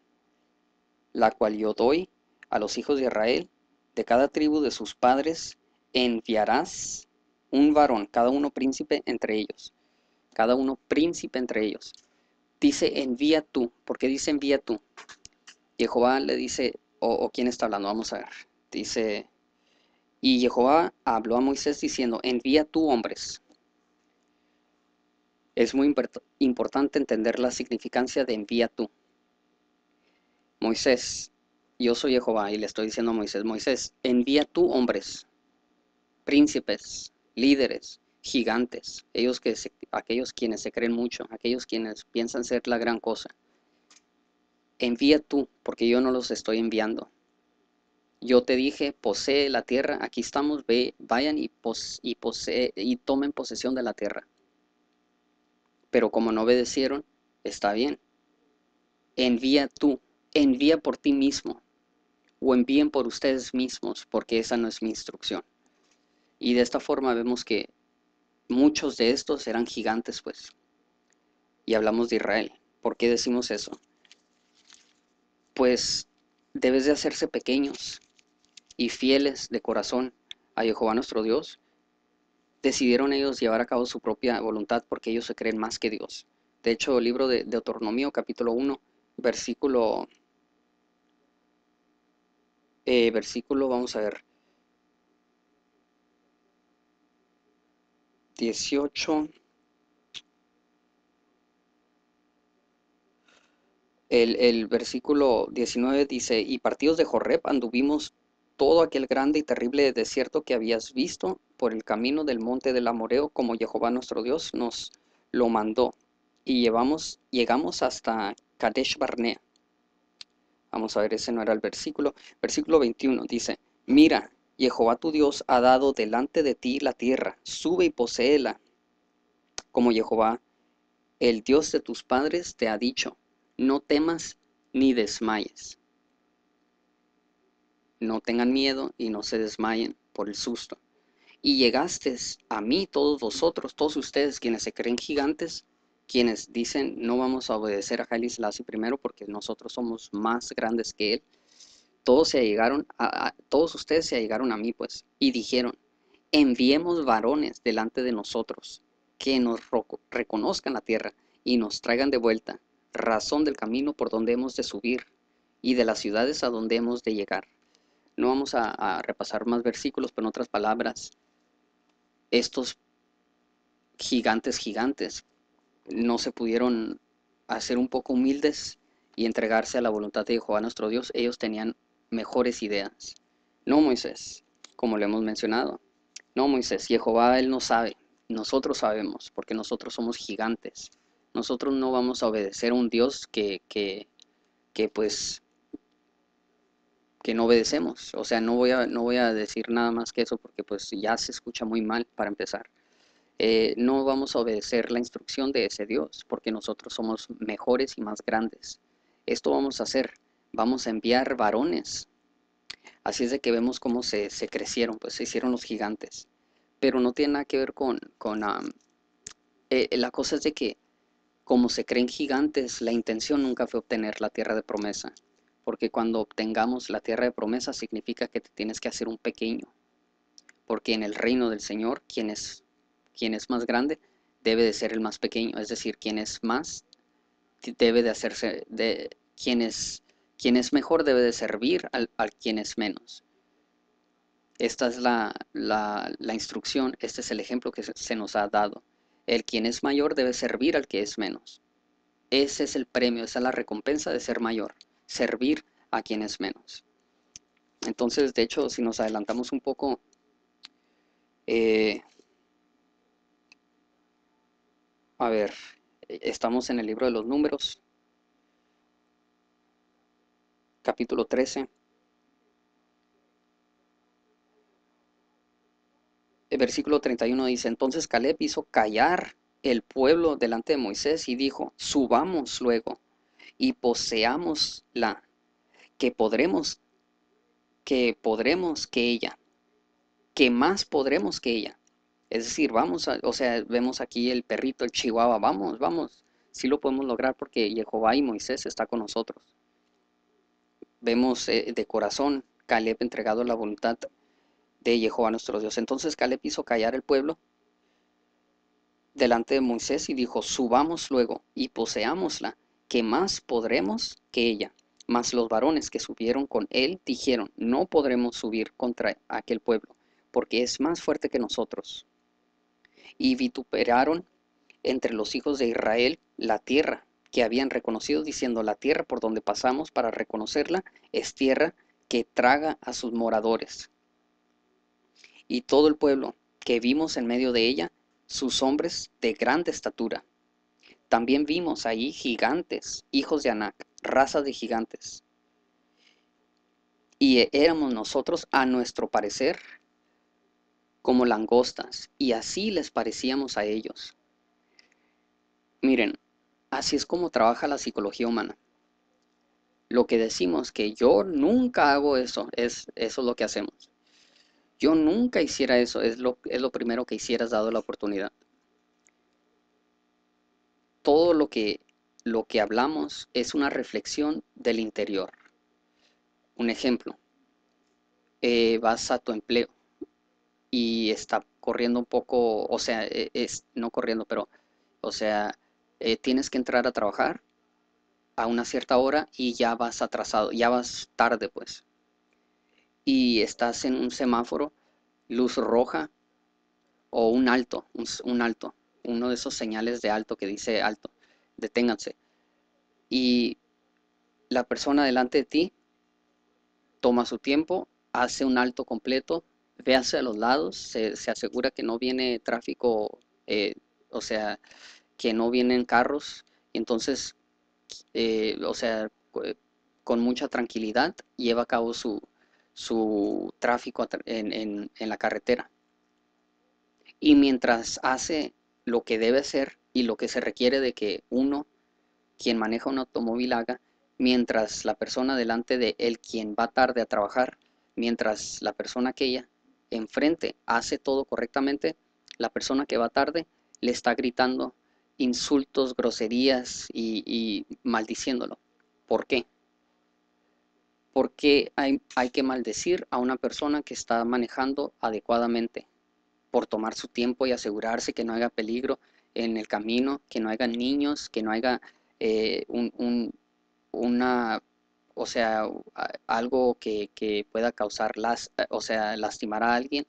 Speaker 2: la cual yo doy a los hijos de Israel, de cada tribu de sus padres, enviarás un varón, cada uno príncipe entre ellos, cada uno príncipe entre ellos. Dice envía tú, ¿por qué dice envía tú? Jehová le dice, o quién está hablando, vamos a ver. Dice y Jehová habló a Moisés diciendo, envía tú hombres. Es muy importante entender la significancia de envía tú. Moisés, yo soy Jehová y le estoy diciendo a Moisés, Moisés, envía tú hombres, príncipes, líderes, gigantes, ellos que aquellos quienes se creen mucho, aquellos quienes piensan ser la gran cosa. Envía tú, porque yo no los estoy enviando. Yo te dije, posee la tierra, aquí estamos, ve, vayan y, y, posee, y tomen posesión de la tierra. Pero como no obedecieron, está bien. Envía tú, envía por ti mismo, o envíen por ustedes mismos, porque esa no es mi instrucción. Y de esta forma vemos que muchos de estos eran gigantes, pues. Y hablamos de Israel. ¿Por qué decimos eso? Pues debes de hacerse pequeños, y fieles de corazón a Jehová nuestro Dios, decidieron ellos llevar a cabo su propia voluntad porque ellos se creen más que Dios. De hecho, el libro de Deuteronomio capítulo 1, versículo, eh, versículo, vamos a ver, 18. El, el, versículo 19 dice, y partidos de Jorreb anduvimos todo aquel grande y terrible desierto que habías visto por el camino del monte del Amoreo, como Jehová nuestro Dios nos lo mandó. Y llegamos hasta Kadesh Barnea. Vamos a ver, ese no era el versículo. Versículo 21 dice, mira, Jehová tu Dios ha dado delante de ti la tierra, sube y poséela, como Jehová, el Dios de tus padres, te ha dicho, no temas ni desmayes no tengan miedo y no se desmayen por el susto. Y llegastes a mí, todos vosotros, todos ustedes quienes se creen gigantes, quienes dicen no vamos a obedecer a Haile Selassie primero porque nosotros somos más grandes que él. Todos se llegaron a, todos ustedes se llegaron a mí pues y dijeron, enviemos varones delante de nosotros que nos reconozcan la tierra y nos traigan de vuelta razón del camino por donde hemos de subir y de las ciudades a donde hemos de llegar. No vamos a, repasar más versículos, pero en otras palabras, estos gigantes gigantes no se pudieron hacer un poco humildes y entregarse a la voluntad de Jehová nuestro Dios, ellos tenían mejores ideas. No Moisés, como le hemos mencionado. No Moisés, Jehová él no sabe, nosotros sabemos, porque nosotros somos gigantes. Nosotros no vamos a obedecer a un Dios que, que, que pues que no obedecemos. O sea, no voy, a, no voy a decir nada más que eso porque pues ya se escucha muy mal para empezar. Eh, no vamos a obedecer la instrucción de ese Dios porque nosotros somos mejores y más grandes. Esto vamos a hacer. Vamos a enviar varones Así es de que vemos cómo se, se crecieron, pues se hicieron los gigantes. Pero no tiene nada que ver con... con eh, la cosa es de que como se creen gigantes, la intención nunca fue obtener la tierra de promesa. Porque cuando obtengamos la tierra de promesa significa que te tienes que hacer un pequeño. Porque en el reino del Señor, quien es, quien es más grande, debe de ser el más pequeño. Es decir, quien es más, debe de hacerse, de, quien es, quien es mejor debe de servir al, quien es menos. Esta es la, la, instrucción, este es el ejemplo que se nos ha dado. El quien es mayor debe servir al que es menos. Ese es el premio, esa es la recompensa de ser mayor servir a quienes menos. Entonces, de hecho, si nos adelantamos un poco, eh, a ver, estamos en el libro de los números, capítulo 13. El versículo 31 dice, entonces Caleb hizo callar el pueblo delante de Moisés y dijo, subamos luego y poseámosla, que podremos, que podremos que ella, que más podremos que ella. Es decir, vamos, a, o sea, vemos aquí el perrito, el chihuahua, vamos, vamos, sí lo podemos lograr porque Jehová y Moisés está con nosotros. Vemos eh, de corazón Caleb entregado la voluntad de Jehová nuestro Dios. Entonces Caleb hizo callar el pueblo delante de Moisés y dijo, subamos luego y poseámosla, que más podremos que ella. Mas los varones que subieron con él dijeron, no podremos subir contra aquel pueblo, porque es más fuerte que nosotros. Y vituperaron entre los hijos de Israel la tierra que habían reconocido, diciendo, la tierra por donde pasamos para reconocerla es tierra que traga a sus moradores. Y todo el pueblo que vimos en medio de ella, sus hombres de grande estatura, también vimos ahí gigantes, hijos de Anac, razas de gigantes. Y éramos nosotros, a nuestro parecer, como langostas, y así les parecíamos a ellos. Miren, así es como trabaja la psicología humana. Lo que decimos que yo nunca hago eso, es eso es lo que hacemos. Yo nunca hiciera eso, es lo, es lo primero que hicieras dado la oportunidad todo lo que, lo que hablamos es una reflexión del interior. Un ejemplo, eh, vas a tu empleo y está corriendo un poco, o sea, e, es no corriendo, pero, o sea, eh, tienes que entrar a trabajar a una cierta hora y ya vas atrasado, ya vas tarde, pues. Y estás en un semáforo, luz roja o un alto, un alto uno de esos señales de alto que dice alto, deténganse. Y la persona delante de ti toma su tiempo, hace un alto completo, ve hacia los lados, se, asegura que no viene tráfico, eh, o sea, que no vienen carros, entonces, eh, o sea, con mucha tranquilidad lleva a cabo su, su tráfico en, en la carretera. Y mientras hace lo que debe ser y lo que se requiere de que uno, quien maneja un automóvil, haga, mientras la persona delante de él, quien va tarde a trabajar, mientras la persona aquella enfrente hace todo correctamente, la persona que va tarde le está gritando insultos, groserías y, maldiciéndolo. ¿Por qué? Porque hay, hay que maldecir a una persona que está manejando adecuadamente por tomar su tiempo y asegurarse que no haya peligro en el camino, que no haya niños, que no haya eh, un, una, o sea, algo que, pueda causar, las, o sea, lastimar a alguien.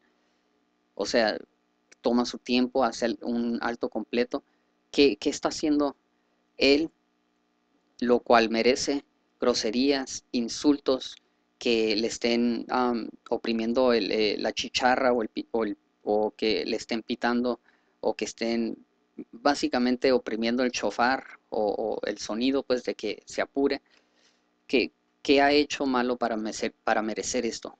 Speaker 2: O sea, toma su tiempo, hace un alto completo. ¿Qué, está haciendo él? Lo cual merece groserías, insultos, que le estén oprimiendo eh, la chicharra o el, o el o que le estén pitando o que estén básicamente oprimiendo el chofar o, el sonido pues de que se apure. ¿Qué, ha hecho malo para merecer, para merecer esto?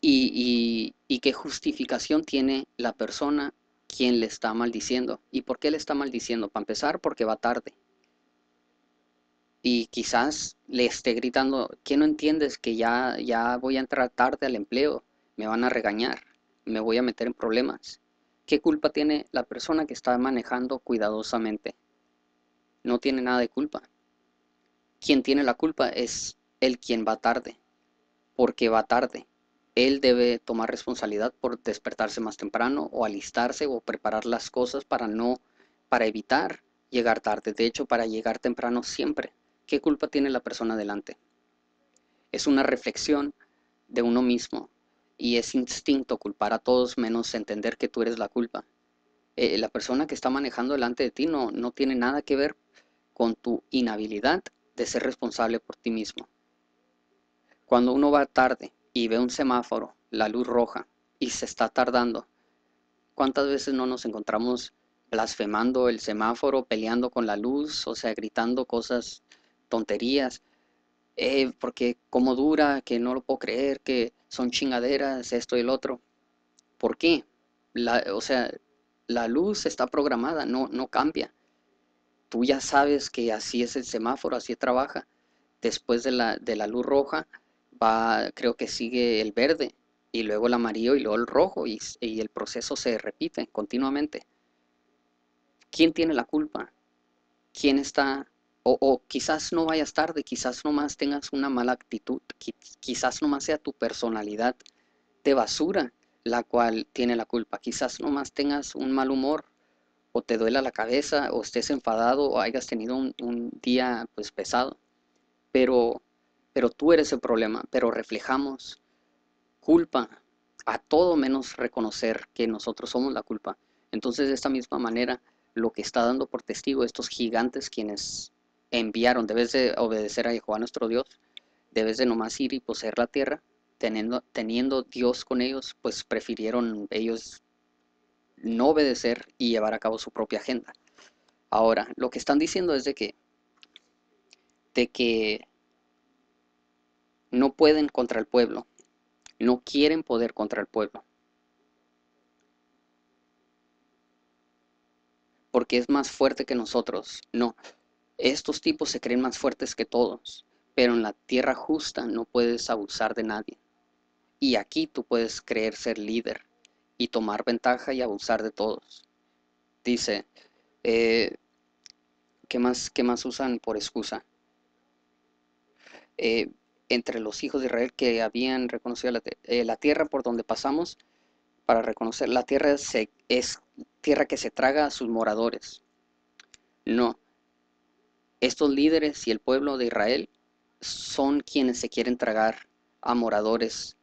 Speaker 2: Y, y, qué justificación tiene la persona quien le está maldiciendo. ¿Y por qué le está maldiciendo? Para empezar, porque va tarde. y quizás le esté gritando, ¿qué no entiendes que ya, ya voy a entrar tarde al empleo? Me van a regañar, me voy a meter en problemas. ¿Qué culpa tiene la persona que está manejando cuidadosamente? No tiene nada de culpa. Quien tiene la culpa es el quien va tarde, porque va tarde. Él debe tomar responsabilidad por despertarse más temprano o alistarse o preparar las cosas para no, para evitar llegar tarde. De hecho, para llegar temprano siempre ¿Qué culpa tiene la persona delante? Es una reflexión de uno mismo y es instinto culpar a todos menos entender que tú eres la culpa. Eh, la persona que está manejando delante de ti no, no tiene nada que ver con tu inhabilidad de ser responsable por ti mismo. Cuando uno va tarde y ve un semáforo, la luz roja, y se está tardando, ¿cuántas veces no nos encontramos blasfemando el semáforo, peleando con la luz, o sea, gritando cosas tonterías, eh, porque como dura, que no lo puedo creer, que son chingaderas, esto y el otro. ¿Por qué? La, o sea, la luz está programada, no, no cambia. Tú ya sabes que así es el semáforo, así trabaja. Después de la, de la luz roja, va, creo que sigue el verde, y luego el amarillo y luego el rojo, y, y el proceso se repite continuamente. ¿Quién tiene la culpa? ¿Quién está o, quizás no vayas tarde, quizás nomás tengas una mala actitud, quizás nomás sea tu personalidad de basura la cual tiene la culpa, quizás nomás tengas un mal humor o te duela la cabeza o estés enfadado o hayas tenido un, día pues pesado, pero, pero tú eres el problema, pero reflejamos culpa a todo menos reconocer que nosotros somos la culpa. Entonces de esta misma manera, lo que está dando por testigo estos gigantes quienes enviaron, debes de obedecer a Jehová nuestro Dios, debes de nomás ir y poseer la tierra, teniendo, teniendo Dios con ellos, pues prefirieron ellos no obedecer y llevar a cabo su propia agenda. Ahora, lo que están diciendo es de que, de que no pueden contra el pueblo, no quieren poder contra el pueblo. Porque es más fuerte que nosotros. No, estos tipos se creen más fuertes que todos, pero en la tierra justa no puedes abusar de nadie. Y aquí tú puedes creer ser líder y tomar ventaja y abusar de todos. Dice, eh, ¿qué, más, ¿qué más usan por excusa? Eh, entre los hijos de Israel que habían reconocido la, eh, la, tierra por donde pasamos, para reconocer, la tierra es tierra que se traga a sus moradores. No, estos líderes y el pueblo de Israel son quienes se quieren tragar a moradores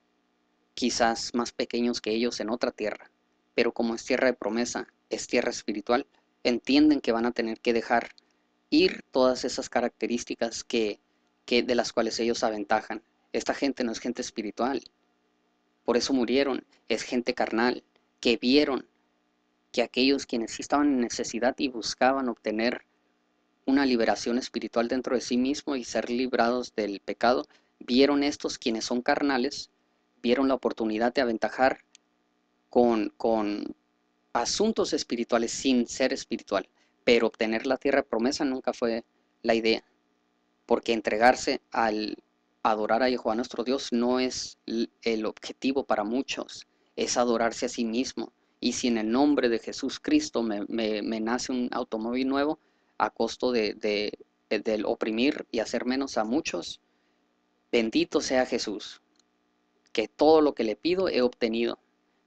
Speaker 2: quizás más pequeños que ellos en otra tierra, pero como es tierra de promesa, es tierra espiritual, entienden que van a tener que dejar ir todas esas características que, que de las cuales ellos aventajan. Esta gente no es gente espiritual, por eso murieron, es gente carnal, que vieron que aquellos quienes sí estaban en necesidad y buscaban obtener una liberación espiritual dentro de sí mismo y ser librados del pecado, vieron estos quienes son carnales, vieron la oportunidad de aventajar con, con asuntos espirituales sin ser espiritual, pero obtener la tierra promesa nunca fue la idea, porque entregarse al adorar a Jehová nuestro Dios no es el objetivo para muchos, es adorarse a sí mismo. Y si en el nombre de Jesús Cristo me, me nace un automóvil nuevo, a costo de, de, del oprimir y hacer menos a muchos. Bendito sea Jesús, que todo lo que le pido he obtenido.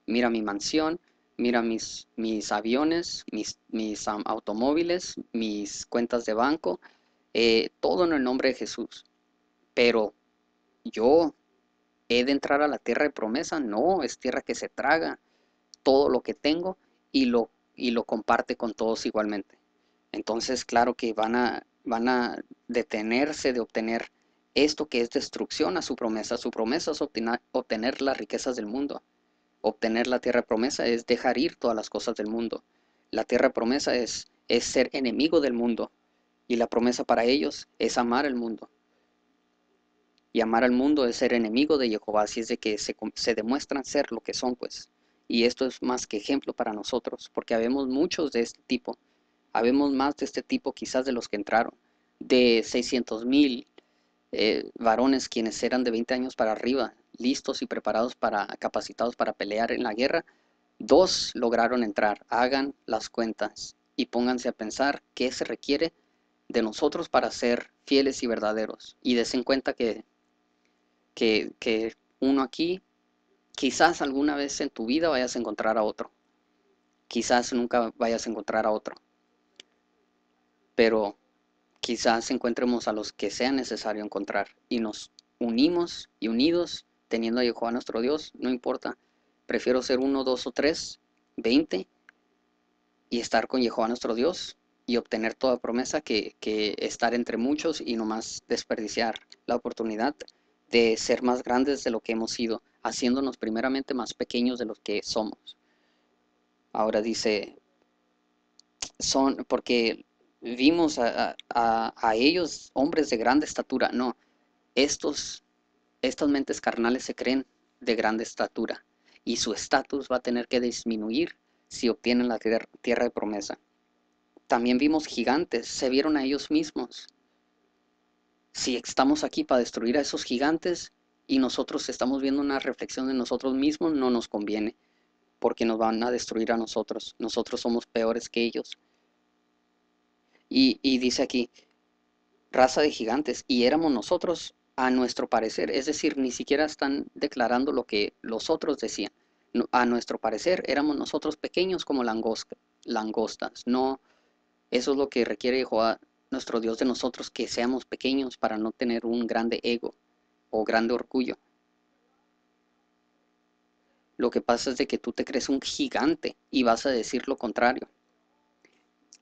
Speaker 2: Mira mi mansión, mira mis, mis aviones, mis, mis automóviles, mis cuentas de banco, eh, todo en el nombre de Jesús. Pero yo he de entrar a la tierra de promesa, no, es tierra que se traga todo lo que tengo y lo, y lo comparte con todos igualmente entonces claro que van a, van a detenerse de obtener esto que es destrucción a su promesa. Su promesa es obtener, las riquezas del mundo. Obtener la tierra promesa es dejar ir todas las cosas del mundo. La tierra promesa es, es ser enemigo del mundo. Y la promesa para ellos es amar al mundo. Y amar al mundo es ser enemigo de Jehová, así es de que se, se demuestran ser lo que son, pues. Y esto es más que ejemplo para nosotros, porque habemos muchos de este tipo Habemos más de este tipo quizás de los que entraron. de 600 mil eh, varones quienes eran de 20 años para arriba, listos y preparados para, capacitados para pelear en la guerra, dos lograron entrar. Hagan las cuentas y pónganse a pensar qué se requiere de nosotros para ser fieles y verdaderos. Y desen cuenta que, que, que uno aquí, quizás alguna vez en tu vida vayas a encontrar a otro. Quizás nunca vayas a encontrar a otro. Pero quizás encontremos a los que sea necesario encontrar y nos unimos y unidos teniendo a Jehová nuestro Dios, no importa. Prefiero ser uno, dos o tres, veinte y estar con Jehová nuestro Dios y obtener toda promesa que, que estar entre muchos y no más desperdiciar la oportunidad de ser más grandes de lo que hemos sido, haciéndonos primeramente más pequeños de lo que somos. Ahora dice, son porque vimos a, ellos hombres de grande estatura. No, estos, estas mentes carnales se creen de grande estatura y su estatus va a tener que disminuir si obtienen la tierra de promesa. También vimos gigantes, se vieron a ellos mismos. Si estamos aquí para destruir a esos gigantes y nosotros estamos viendo una reflexión de nosotros mismos, no nos conviene, porque nos van a destruir a nosotros. Nosotros somos peores que ellos. Y, dice aquí, raza de gigantes, y éramos nosotros a nuestro parecer, es decir, ni siquiera están declarando lo que los otros decían. A nuestro parecer éramos nosotros pequeños como langostas. No, eso es lo que requiere Jehová, nuestro Dios de nosotros, que seamos pequeños para no tener un grande ego o grande orgullo. Lo que pasa es de que tú te crees un gigante y vas a decir lo contrario.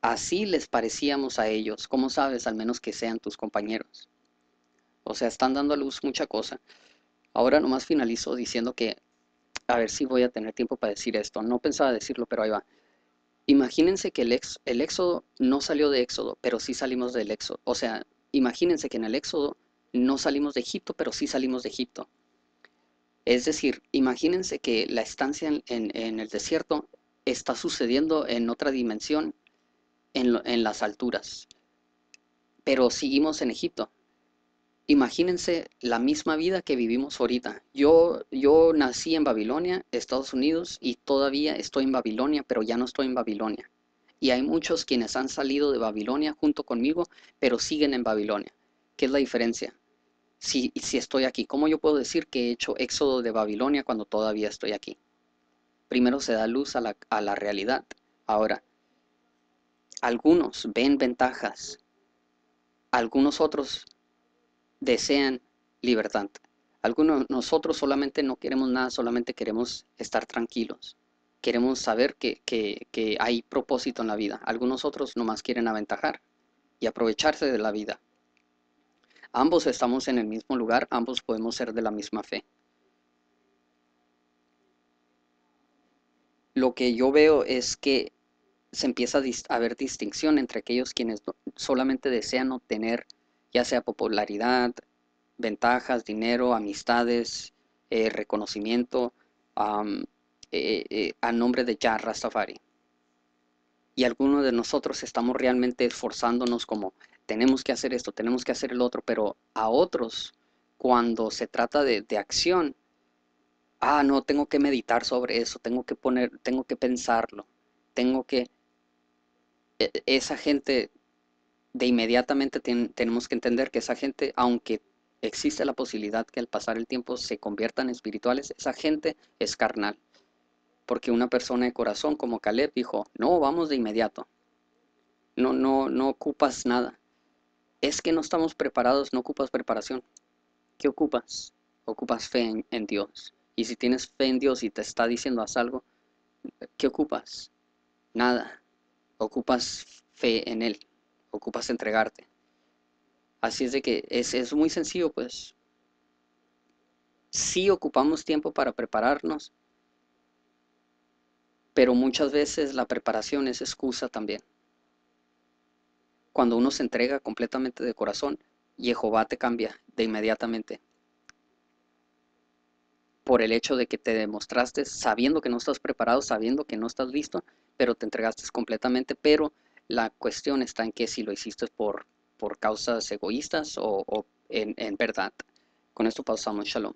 Speaker 2: Así les parecíamos a ellos, ¿cómo sabes? Al menos que sean tus compañeros. O sea, están dando a luz mucha cosa. Ahora nomás finalizo diciendo que, a ver si voy a tener tiempo para decir esto. No pensaba decirlo, pero ahí va. Imagínense que el, ex, el éxodo no salió de éxodo, pero sí salimos del éxodo. O sea, imagínense que en el éxodo no salimos de Egipto, pero sí salimos de Egipto. Es decir, imagínense que la estancia en el desierto está sucediendo en otra dimensión en, las alturas. Pero seguimos en Egipto. Imagínense la misma vida que vivimos ahorita. Yo, yo nací en Babilonia, Estados Unidos, y todavía estoy en Babilonia, pero ya no estoy en Babilonia. Y hay muchos quienes han salido de Babilonia junto conmigo, pero siguen en Babilonia. ¿Qué es la diferencia? Si, si estoy aquí, ¿cómo yo puedo decir que he hecho éxodo de Babilonia cuando todavía estoy aquí? Primero se da luz a la, a la realidad. Ahora, algunos ven ventajas, algunos otros desean libertad. Algunos nosotros solamente no queremos nada, solamente queremos estar tranquilos. Queremos saber que, que hay propósito en la vida. Algunos otros nomás quieren aventajar y aprovecharse de la vida. Ambos estamos en el mismo lugar, ambos podemos ser de la misma fe. Lo que yo veo es que se empieza a, ver distinción entre aquellos quienes solamente desean obtener ya sea popularidad, ventajas, dinero, amistades, eh, reconocimiento eh, a nombre de Yah Rastafari. Y algunos de nosotros estamos realmente esforzándonos como tenemos que hacer esto, tenemos que hacer el otro, pero a otros, cuando se trata de, de acción, ah, no, tengo que meditar sobre eso, tengo que poner, tengo que pensarlo, tengo que esa gente, de inmediatamente tenemos que entender que esa gente, aunque existe la posibilidad que al pasar el tiempo se conviertan en espirituales, esa gente es carnal. Porque una persona de corazón como Caleb dijo, no, vamos de inmediato. No, no, no ocupas nada. Es que no estamos preparados, no ocupas preparación. ¿Qué ocupas? Ocupas fe en, Dios. Y si tienes fe en Dios y te está diciendo algo, ¿qué ocupas? Nada ocupas fe en Él, ocupas entregarte. Así es de que es, es muy sencillo, pues. Sí ocupamos tiempo para prepararnos, pero muchas veces la preparación es excusa también. Cuando uno se entrega completamente de corazón, Jehová te cambia de inmediatamente. Por el hecho de que te demostraste sabiendo que no estás preparado, sabiendo que no estás listo, pero te entregaste completamente, pero la cuestión está en que si lo hiciste por, por causas egoístas o, en, en verdad. Con esto pausamos, shalom.